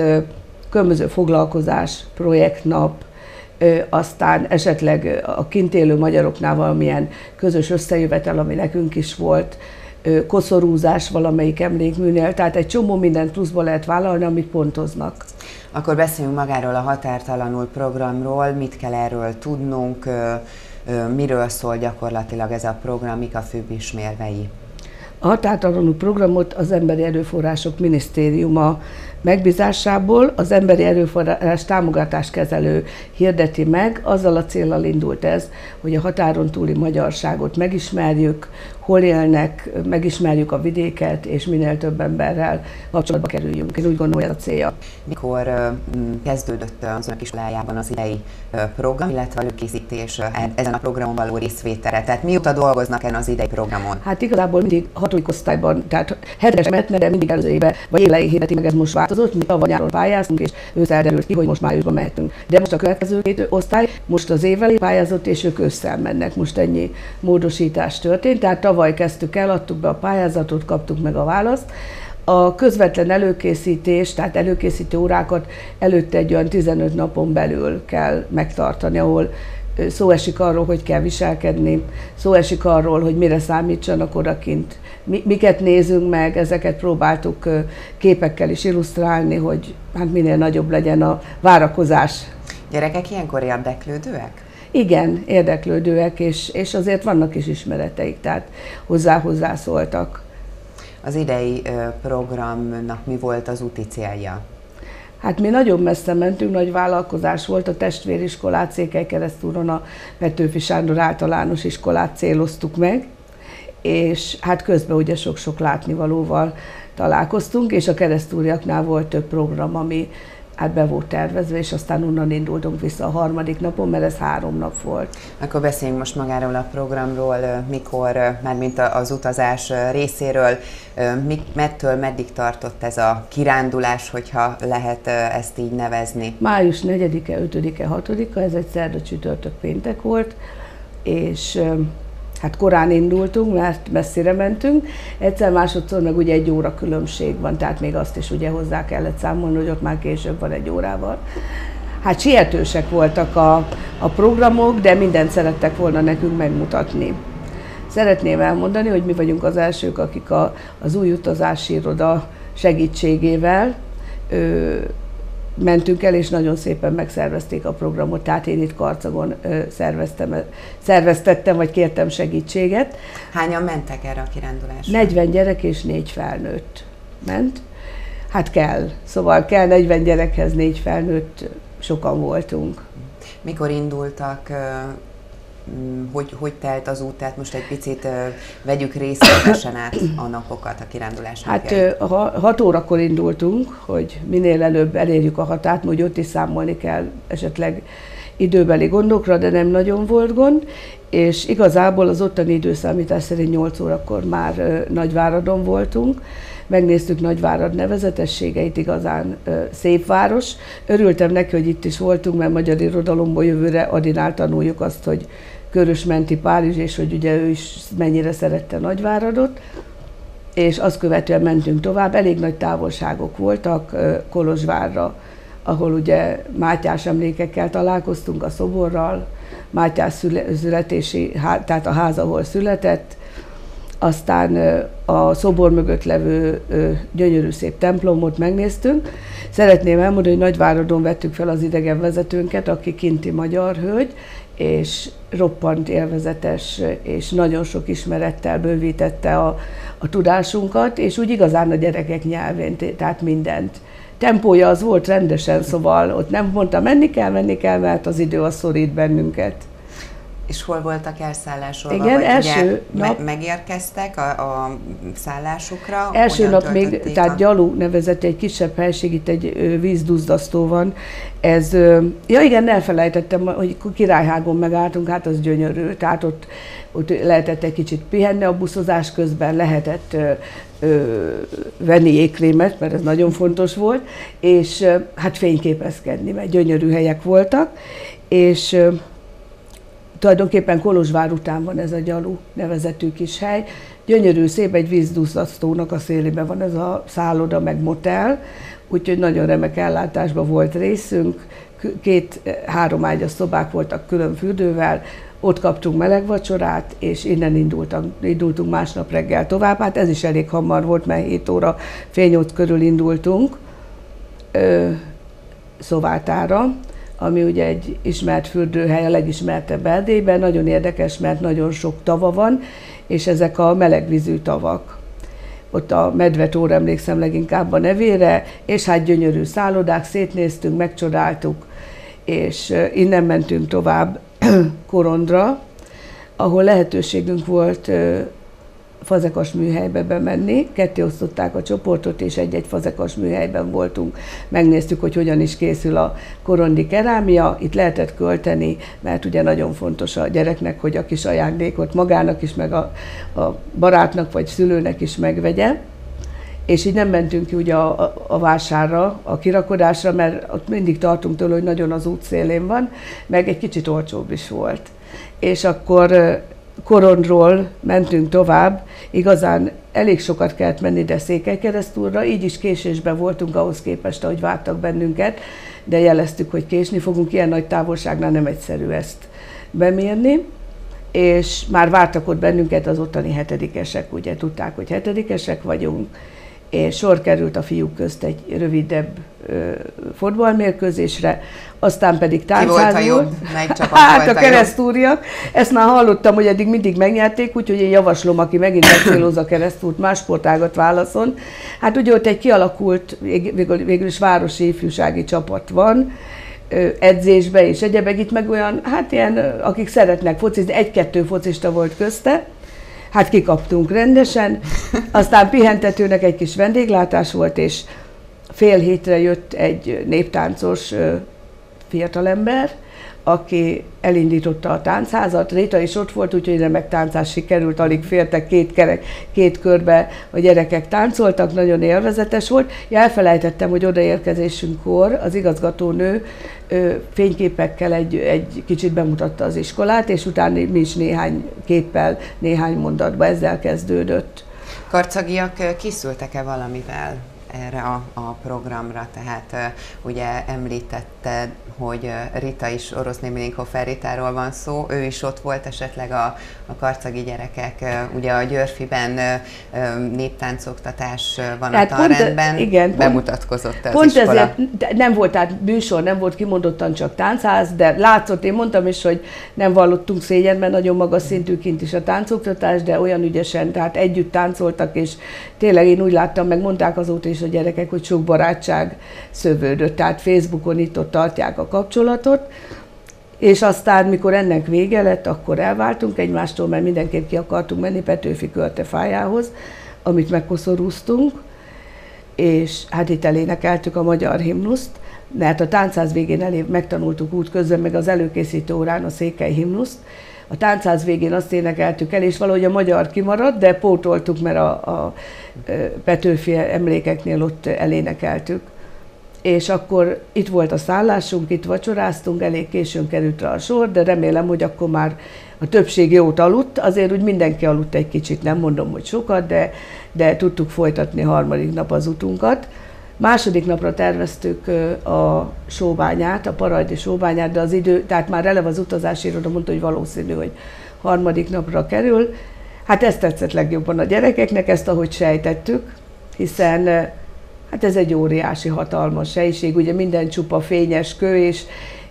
különböző foglalkozás, projektnap, aztán esetleg a kint élő magyaroknál valamilyen közös összejövetel, ami nekünk is volt, koszorúzás valamelyik emlékműnél, tehát egy csomó mindent pluszba lehet vállalni, amit pontoznak. Akkor beszéljünk magáról a Határtalanul programról, mit kell erről tudnunk, miről szól gyakorlatilag ez a program, mik a főbb ismérvei? A határtalanul programot az Emberi Erőforrások Minisztériuma megbízásából az emberi erőforrás támogatás kezelő hirdeti meg, azzal a célral indult ez, hogy a határon túli magyarságot megismerjük, hol élnek, megismerjük a vidéket, és minél több emberrel kapcsolatba kerüljünk. Én úgy gondolom, hogy ez a célja. Mikor kezdődött az önök iskolájában az idei program, illetve előkészítés ezen a programon való részvétele? Tehát mióta dolgoznak ezen az idei programon? Hát igazából mindig hatodik osztályban, tehát hetes mehetne, de mindig előző éve, vagy élei hirdeti meg ez most változott, mi tavaly nyáron pályáztunk, és ősszel derült ki, hogy most májusban mehetünk. De most a következő két osztály, most az évveli pályázott, és ők ősszel mennek. Most ennyi módosítás történt, tehát tavaly kezdtük el, adtuk be a pályázatot, kaptuk meg a választ. A közvetlen előkészítés, tehát előkészítő órákat előtte egy olyan 15 napon belül kell megtartani, ahol szó esik arról, hogy kell viselkedni, szó esik arról, hogy mire számítsanak odakint, miket nézünk meg, ezeket próbáltuk képekkel is illusztrálni, hogy hát minél nagyobb legyen a várakozás. Gyerekek ilyenkor érdeklődőek? Igen, érdeklődőek, és, és azért vannak is ismereteik, tehát hozzá szóltak. Az idei programnak mi volt az úti célja? Hát mi nagyon messze mentünk, nagy vállalkozás volt, a testvériskolát Székely keresztúron a Petőfi Sándor általános iskolát céloztuk meg, és hát közben ugye sok-sok látnivalóval találkoztunk, és a keresztúriaknál volt több program, ami hát be volt tervezve, és aztán onnan indultunk vissza a harmadik napon, mert ez három nap volt. Akkor beszéljünk most magáról a programról, mikor, mármint az utazás részéről, mettől meddig tartott ez a kirándulás, hogyha lehet ezt így nevezni? Május 4-e, 5-e, 6-a, ez egy szerda csütörtök péntek volt, és hát korán indultunk, mert messzire mentünk. Egyszer másodszor meg ugye egy óra különbség van, tehát még azt is ugye hozzá kellett számolni, hogy ott már később van egy órával. Hát sietősek voltak a, a programok, de mindent szerettek volna nekünk megmutatni. Szeretném elmondani, hogy mi vagyunk az elsők, akik a, az új utazási iroda segítségével ö, mentünk el, és nagyon szépen megszervezték a programot, tehát én itt Karcagon szerveztem, szerveztettem, vagy kértem segítséget. Hányan mentek erre a kirándulásra? 40 gyerek és 4 felnőtt ment. Hát kell, szóval kell 40 gyerekhez 4 felnőtt, sokan voltunk. Mikor indultak hogy, hogy telt az út, tehát most egy picit vegyük részletesen át a napokat, a kirándulás Hát uh, hat órakor indultunk, hogy minél előbb elérjük a határt, hogy ott is számolni kell esetleg időbeli gondokra, de nem nagyon volt gond, és igazából az ottani időszámítás szerint 8 órakor már Nagyváradon voltunk, megnéztük Nagyvárad nevezetességeit, igazán szép város. Örültem neki, hogy itt is voltunk, mert magyar irodalomból jövőre Adinál tanuljuk azt, hogy Körösmenti Párizs, és hogy ugye ő is mennyire szerette Nagyváradot. és azt követően mentünk tovább. Elég nagy távolságok voltak Kolozsvárra, ahol ugye Mátyás emlékekkel találkoztunk a szoborral, Mátyás születési, tehát a ház, ahol született, aztán a szobor mögött levő gyönyörű szép templomot megnéztünk. Szeretném elmondani, hogy Nagyváradon vettük fel az idegenvezetőnket, aki kinti magyar hölgy, és roppant élvezetes, és nagyon sok ismerettel bővítette a, a tudásunkat, és úgy igazán a gyerekek nyelvén, tehát mindent. Tempója az volt rendesen, szóval ott nem mondta, menni kell, menni kell, mert az idő az szorít bennünket. És hol voltak elszállásolva? Igen, vagy első ugye nap... Me- megérkeztek a, a szállásukra? Első nap még, tehát Gyalú nevezett egy kisebb helység, itt egy vízduzdasztó van. Ez, ja igen, elfelejtettem, hogy Királyhágon megálltunk, hát az gyönyörű, tehát ott, ott lehetett egy kicsit pihenni a buszozás közben, lehetett ö, ö, venni jégkrémet, mert ez nagyon fontos volt, és hát fényképezkedni, mert gyönyörű helyek voltak, és tulajdonképpen Kolozsvár után van ez a Gyalú nevezetű kis hely. Gyönyörű, szép, egy vízduszasztónak a szélében van ez a szálloda, meg motel, úgyhogy nagyon remek ellátásban volt részünk. Két-három ágyas szobák voltak külön fürdővel, ott kaptunk meleg vacsorát, és innen indultunk, indultunk másnap reggel tovább. Hát ez is elég hamar volt, mert 7 óra, fél 8 körül indultunk Szovátára ami ugye egy ismert fürdőhely, a legismertebb Erdélyben, nagyon érdekes, mert nagyon sok tava van, és ezek a melegvízű tavak. Ott a Medvetúr emlékszem leginkább a nevére, és hát gyönyörű szállodák, szétnéztünk, megcsodáltuk, és innen mentünk tovább Korondra, ahol lehetőségünk volt fazekas műhelybe bemenni, ketté osztották a csoportot, és egy-egy fazekas műhelyben voltunk. Megnéztük, hogy hogyan is készül a korondi kerámia, itt lehetett költeni, mert ugye nagyon fontos a gyereknek, hogy a kis ajándékot magának is, meg a, a barátnak vagy szülőnek is megvegye és így nem mentünk ki ugye a, a, a vásárra, a kirakodásra, mert ott mindig tartunk tőle, hogy nagyon az út szélén van, meg egy kicsit olcsóbb is volt. És akkor korondról mentünk tovább, igazán elég sokat kellett menni, de Székelykeresztúrra, így is késésben voltunk ahhoz képest, ahogy vártak bennünket, de jeleztük, hogy késni fogunk, ilyen nagy távolságnál nem egyszerű ezt bemérni, és már vártak ott bennünket az ottani hetedikesek, ugye tudták, hogy hetedikesek vagyunk, és sor került a fiúk közt egy rövidebb ö, fotballmérkőzésre, aztán pedig táncház Ki volt a jobb? Melyik csapat hát volt a keresztúriak. Ezt már hallottam, hogy eddig mindig megnyerték, úgyhogy én javaslom, aki megint megcéloz a keresztúrt, más sportágat válaszol. Hát ugye ott egy kialakult, végül, végül is városi ifjúsági csapat van, edzésbe és egyebek, itt meg olyan, hát ilyen, akik szeretnek focizni, egy-kettő focista volt közte, Hát kikaptunk rendesen, aztán pihentetőnek egy kis vendéglátás volt, és fél hétre jött egy néptáncos fiatalember, aki elindította a táncházat. Réta is ott volt, úgyhogy remek táncás sikerült, alig fértek két, kerek, két körbe, a gyerekek táncoltak, nagyon élvezetes volt. Ja, elfelejtettem, hogy odaérkezésünkkor az igazgatónő ö, fényképekkel egy, egy kicsit bemutatta az iskolát, és utána mi is néhány képpel, néhány mondatba ezzel kezdődött. Karcagiak készültek-e valamivel? Erre a, a programra, tehát ugye említetted, hogy Rita is orosz némi Ritáról van szó, ő is ott volt esetleg a, a karcagi gyerekek, ugye a Györfiben néptáncoktatás van hát a tanrendben, igen, bemutatkozott pont, pont ezért nem volt tehát műsor, nem volt kimondottan csak táncház, de látszott, én mondtam is, hogy nem vallottunk szégyen, mert nagyon magas szintű kint is a táncoktatás, de olyan ügyesen, tehát együtt táncoltak, és tényleg én úgy láttam, meg mondták azóta is a gyerekek, hogy sok barátság szövődött, tehát Facebookon itt-ott tartják a kapcsolatot, és aztán, mikor ennek vége lett, akkor elváltunk egymástól, mert mindenképp ki akartunk menni Petőfi költefájához, amit megkoszorúztunk, és hát itt elénekeltük a magyar himnuszt, mert a táncház végén elé megtanultuk út közben, meg az előkészítő órán a székely himnuszt. A táncház végén azt énekeltük el, és valahogy a magyar kimaradt, de pótoltuk, mert a, a Petőfi emlékeknél ott elénekeltük és akkor itt volt a szállásunk, itt vacsoráztunk, elég későn került rá a sor, de remélem, hogy akkor már a többség jót aludt, azért úgy mindenki aludt egy kicsit, nem mondom, hogy sokat, de, de tudtuk folytatni harmadik nap az utunkat. Második napra terveztük a sóbányát, a parajdi sóbányát, de az idő, tehát már eleve az utazási mondta, hogy valószínű, hogy harmadik napra kerül. Hát ezt tetszett legjobban a gyerekeknek, ezt ahogy sejtettük, hiszen hát ez egy óriási, hatalmas helység, ugye minden csupa fényes kő, és,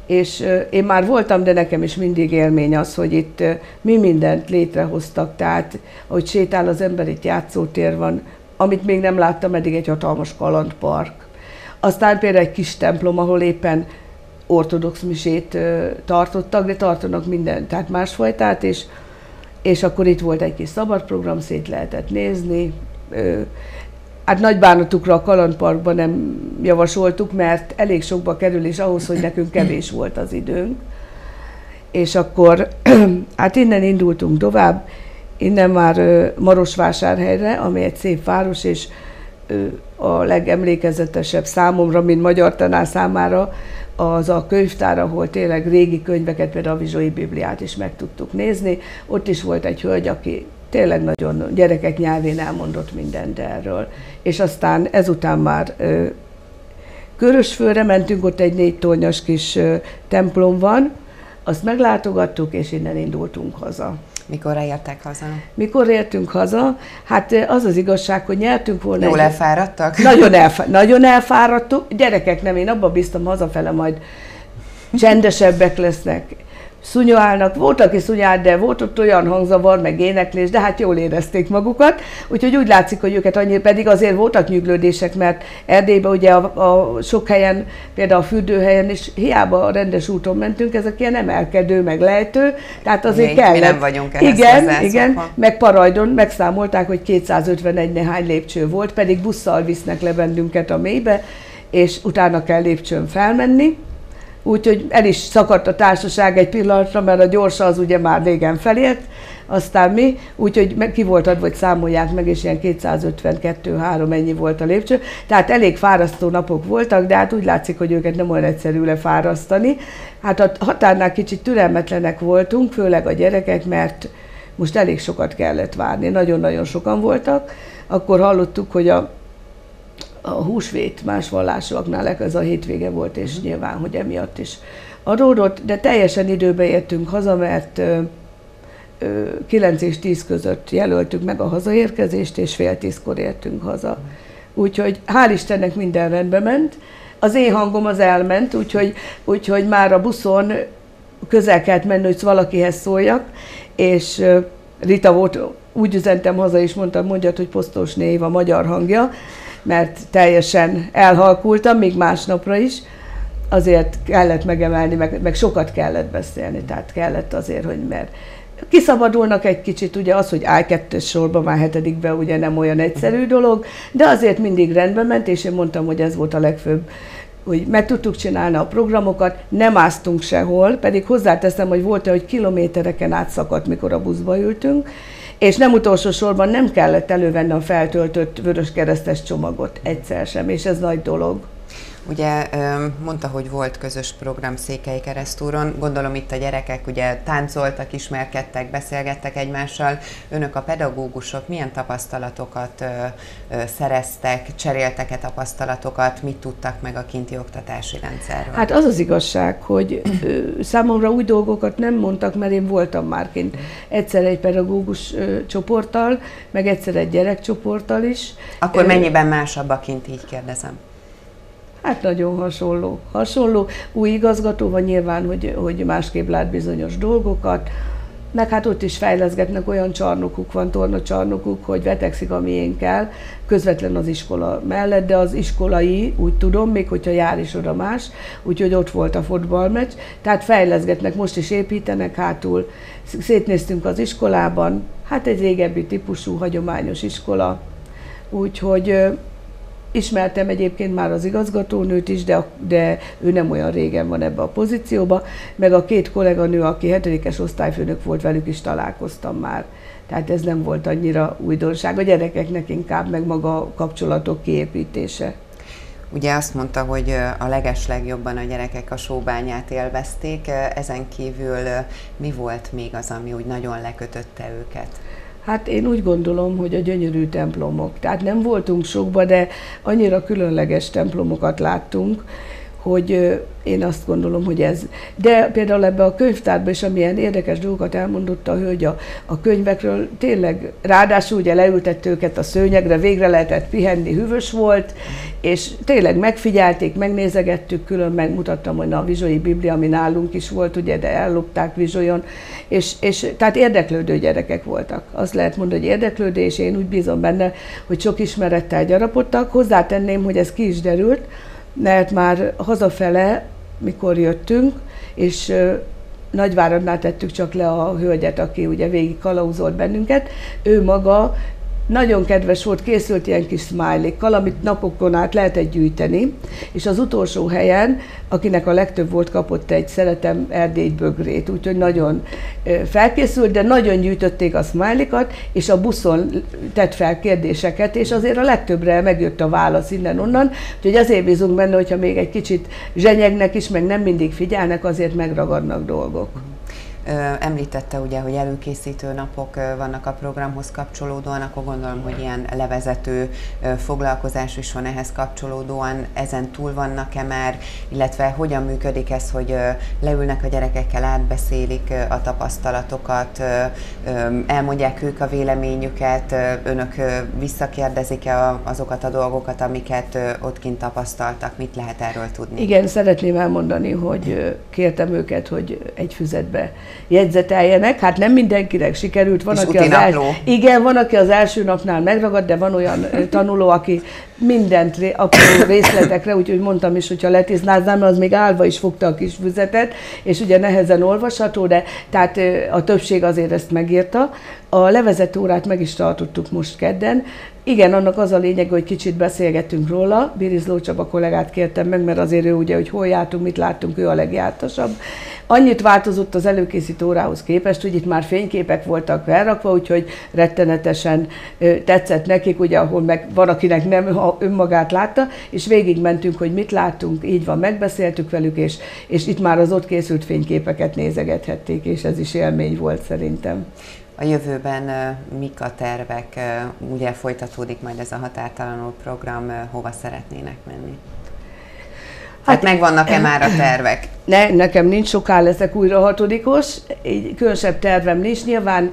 és én már voltam, de nekem is mindig élmény az, hogy itt mi mindent létrehoztak, tehát ahogy sétál az ember, itt játszótér van, amit még nem láttam eddig, egy hatalmas kalandpark. Aztán például egy kis templom, ahol éppen ortodox misét tartottak, de tartanak minden, tehát másfajtát, és, és akkor itt volt egy kis szabad program, szét lehetett nézni. Hát nagy bánatukra a kalandparkban nem javasoltuk, mert elég sokba kerül, és ahhoz, hogy nekünk kevés volt az időnk. És akkor hát innen indultunk tovább, Innen már Marosvásárhelyre, ami egy szép város, és a legemlékezetesebb számomra, mint magyar tanár számára, az a könyvtár, ahol tényleg régi könyveket, például a Vizsói Bibliát is meg tudtuk nézni. Ott is volt egy hölgy, aki tényleg nagyon gyerekek nyelvén elmondott mindent erről. És aztán ezután már Körösfőre mentünk, ott egy négy tornyos kis templom van, azt meglátogattuk, és innen indultunk haza. Mikor értek haza? Mikor értünk haza? Hát az az igazság, hogy nyertünk volna. Jól egy... elfáradtak? Nagyon, elfá... nagyon elfáradtuk. Gyerekek nem, én abban biztam hazafele majd csendesebbek lesznek szunyolnak, volt, aki szunyolt, de volt ott olyan hangzavar, meg éneklés, de hát jól érezték magukat, úgyhogy úgy látszik, hogy őket annyira, pedig azért voltak nyüglődések, mert Erdélyben ugye a, a sok helyen, például a fürdőhelyen is hiába a rendes úton mentünk, ezek ilyen emelkedő, meg lejtő, tehát azért Még, kellett. Mi nem vagyunk Igen, igen, meg Parajdon megszámolták, hogy 251 nehány lépcső volt, pedig busszal visznek le bennünket a mélybe, és utána kell lépcsőn felmenni, Úgyhogy el is szakadt a társaság egy pillanatra, mert a gyorsa az ugye már régen felért, aztán mi, úgyhogy ki volt adva, hogy számolják meg, és ilyen 252-3 ennyi volt a lépcső. Tehát elég fárasztó napok voltak, de hát úgy látszik, hogy őket nem olyan egyszerű lefárasztani. Hát a határnál kicsit türelmetlenek voltunk, főleg a gyerekek, mert most elég sokat kellett várni, nagyon-nagyon sokan voltak. Akkor hallottuk, hogy a a húsvét más vallásoknál ez a hétvége volt, és uh-huh. nyilván, hogy emiatt is adódott, de teljesen időbe értünk haza, mert ö, ö, 9 és 10 között jelöltük meg a hazaérkezést, és fél tízkor értünk haza. Úgyhogy hál' Istennek minden rendbe ment. Az én hangom az elment, úgyhogy, úgyhogy már a buszon közel kellett menni, hogy valakihez szóljak, és Rita volt, úgy üzentem haza, és mondtam, mondjad, hogy posztos név a magyar hangja, mert teljesen elhalkultam, még másnapra is, azért kellett megemelni, meg, meg sokat kellett beszélni, tehát kellett azért, hogy mert kiszabadulnak egy kicsit, ugye az, hogy áll kettős sorba már hetedikbe ugye nem olyan egyszerű dolog, de azért mindig rendben ment, és én mondtam, hogy ez volt a legfőbb hogy meg tudtuk csinálni a programokat, nem áztunk sehol, pedig hozzáteszem, hogy volt-e, hogy kilométereken átszakadt, mikor a buszba ültünk, és nem utolsó sorban nem kellett elővenni a feltöltött vöröskeresztes csomagot egyszer sem, és ez nagy dolog. Ugye mondta, hogy volt közös program Székely Keresztúron, gondolom itt a gyerekek ugye táncoltak, ismerkedtek, beszélgettek egymással. Önök a pedagógusok milyen tapasztalatokat szereztek, cseréltek-e tapasztalatokat, mit tudtak meg a kinti oktatási rendszerről? Hát az az igazság, hogy számomra új dolgokat nem mondtak, mert én voltam már kint egyszer egy pedagógus csoporttal, meg egyszer egy gyerekcsoporttal is. Akkor mennyiben másabb a kint, így kérdezem? Hát nagyon hasonló. Hasonló. Új igazgató van nyilván, hogy, hogy másképp lát bizonyos dolgokat, meg hát ott is fejleszgetnek, olyan csarnokuk van, tornacsarnokuk, hogy vetekszik a miénkkel, közvetlen az iskola mellett, de az iskolai, úgy tudom, még hogyha jár is oda más, úgyhogy ott volt a fotballmeccs, tehát fejleszgetnek, most is építenek hátul, szétnéztünk az iskolában, hát egy régebbi típusú, hagyományos iskola, úgyhogy Ismertem egyébként már az igazgatónőt is, de, de ő nem olyan régen van ebbe a pozícióba, meg a két kolléganő, aki hetedikes osztályfőnök volt, velük is találkoztam már. Tehát ez nem volt annyira újdonság, a gyerekeknek inkább meg maga a kapcsolatok kiépítése. Ugye azt mondta, hogy a legeslegjobban a gyerekek a sóbányát élvezték, ezen kívül mi volt még az, ami úgy nagyon lekötötte őket? Hát én úgy gondolom, hogy a gyönyörű templomok. Tehát nem voltunk sokba, de annyira különleges templomokat láttunk, hogy én azt gondolom, hogy ez. De például ebbe a könyvtárba is, amilyen érdekes dolgokat elmondott a hölgy a, a könyvekről, tényleg ráadásul ugye leültett őket a szőnyegre, végre lehetett pihenni, hűvös volt, és tényleg megfigyelték, megnézegettük, külön megmutattam, hogy a Vizsói Biblia, ami nálunk is volt, ugye, de ellopták Vizsolyon, és, és tehát érdeklődő gyerekek voltak. Azt lehet mondani, hogy érdeklődés, én úgy bízom benne, hogy sok ismerettel gyarapodtak. Hozzátenném, hogy ez ki is derült, mert már hazafele, mikor jöttünk, és Nagyváradnál tettük csak le a hölgyet, aki ugye végig kalauzolt bennünket, ő maga nagyon kedves volt, készült ilyen kis smiley amit napokon át lehetett gyűjteni, és az utolsó helyen, akinek a legtöbb volt, kapott egy szeretem erdély bögrét, úgyhogy nagyon felkészült, de nagyon gyűjtötték a smiley és a buszon tett fel kérdéseket, és azért a legtöbbre megjött a válasz innen-onnan, úgyhogy azért bízunk benne, hogyha még egy kicsit zsenyegnek is, meg nem mindig figyelnek, azért megragadnak dolgok. Említette ugye, hogy előkészítő napok vannak a programhoz kapcsolódóan, akkor gondolom, hogy ilyen levezető foglalkozás is van ehhez kapcsolódóan, ezen túl vannak-e már, illetve hogyan működik ez, hogy leülnek a gyerekekkel, átbeszélik a tapasztalatokat, elmondják ők a véleményüket, önök visszakérdezik-e azokat a dolgokat, amiket ott kint tapasztaltak, mit lehet erről tudni? Igen, szeretném elmondani, hogy kértem őket, hogy egy füzetbe jegyzeteljenek. Hát nem mindenkinek sikerült. Van, aki az el... Igen, van, aki az első napnál megragad, de van olyan tanuló, aki mindent apró részletekre, úgyhogy mondtam is, hogyha letisztáznám, az még állva is fogta a kis füzetet, és ugye nehezen olvasható, de tehát a többség azért ezt megírta. A levezető órát meg is tartottuk most kedden, igen, annak az a lényeg, hogy kicsit beszélgetünk róla. Birizló Csaba kollégát kértem meg, mert azért ő ugye, hogy hol jártunk, mit láttunk, ő a legjártasabb. Annyit változott az előkészítő órához képest, hogy itt már fényképek voltak felrakva, úgyhogy rettenetesen tetszett nekik, ugye, ahol meg van, akinek nem önmagát látta, és végigmentünk, hogy mit láttunk, így van, megbeszéltük velük, és, és itt már az ott készült fényképeket nézegethették, és ez is élmény volt szerintem. A jövőben mik a tervek? Ugye folytatódik majd ez a határtalanul program, hova szeretnének menni? Hát, hát megvannak-e már a tervek? Ne, nekem nincs soká leszek újra hatodikos, egy különösebb tervem nincs, nyilván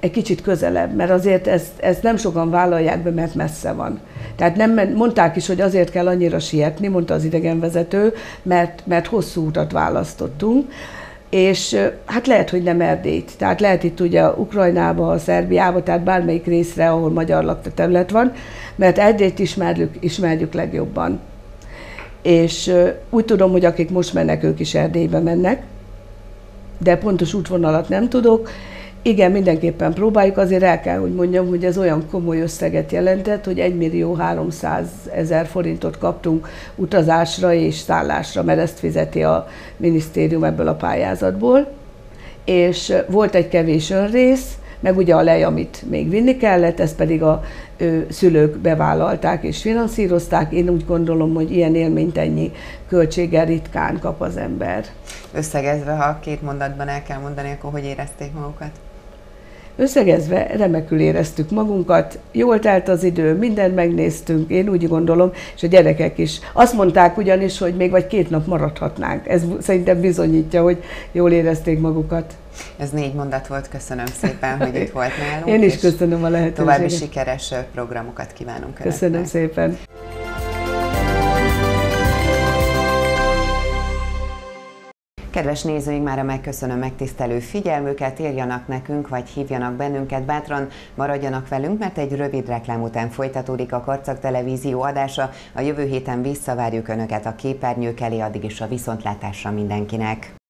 egy kicsit közelebb, mert azért ezt, ezt nem sokan vállalják be, mert messze van. Tehát nem, mondták is, hogy azért kell annyira sietni, mondta az idegenvezető, mert, mert hosszú utat választottunk és hát lehet, hogy nem Erdélyt. Tehát lehet itt ugye Ukrajnába, Szerbiába, tehát bármelyik részre, ahol magyar lakta terület van, mert Erdélyt ismerjük, ismerjük legjobban. És úgy tudom, hogy akik most mennek, ők is Erdélybe mennek, de pontos útvonalat nem tudok, igen, mindenképpen próbáljuk, azért el kell, hogy mondjam, hogy ez olyan komoly összeget jelentett, hogy 1 millió 300 ezer forintot kaptunk utazásra és szállásra, mert ezt fizeti a minisztérium ebből a pályázatból. És volt egy kevés önrész, meg ugye a lej, amit még vinni kellett, ezt pedig a ő, szülők bevállalták és finanszírozták. Én úgy gondolom, hogy ilyen élményt ennyi költséggel ritkán kap az ember. Összegezve, ha két mondatban el kell mondani, akkor hogy érezték magukat? Összegezve remekül éreztük magunkat, jól telt az idő, mindent megnéztünk, én úgy gondolom, és a gyerekek is. Azt mondták ugyanis, hogy még vagy két nap maradhatnánk. Ez szerintem bizonyítja, hogy jól érezték magukat. Ez négy mondat volt, köszönöm szépen, hogy itt volt nálunk. Én is köszönöm a lehetőséget. További sikeres programokat kívánunk Önöknek. Köszönöm szépen. Kedves nézőink, már megköszönöm megtisztelő figyelmüket, írjanak nekünk, vagy hívjanak bennünket, bátran maradjanak velünk, mert egy rövid reklám után folytatódik a Karcag Televízió adása. A jövő héten visszavárjuk Önöket a képernyők elé, addig is a viszontlátásra mindenkinek.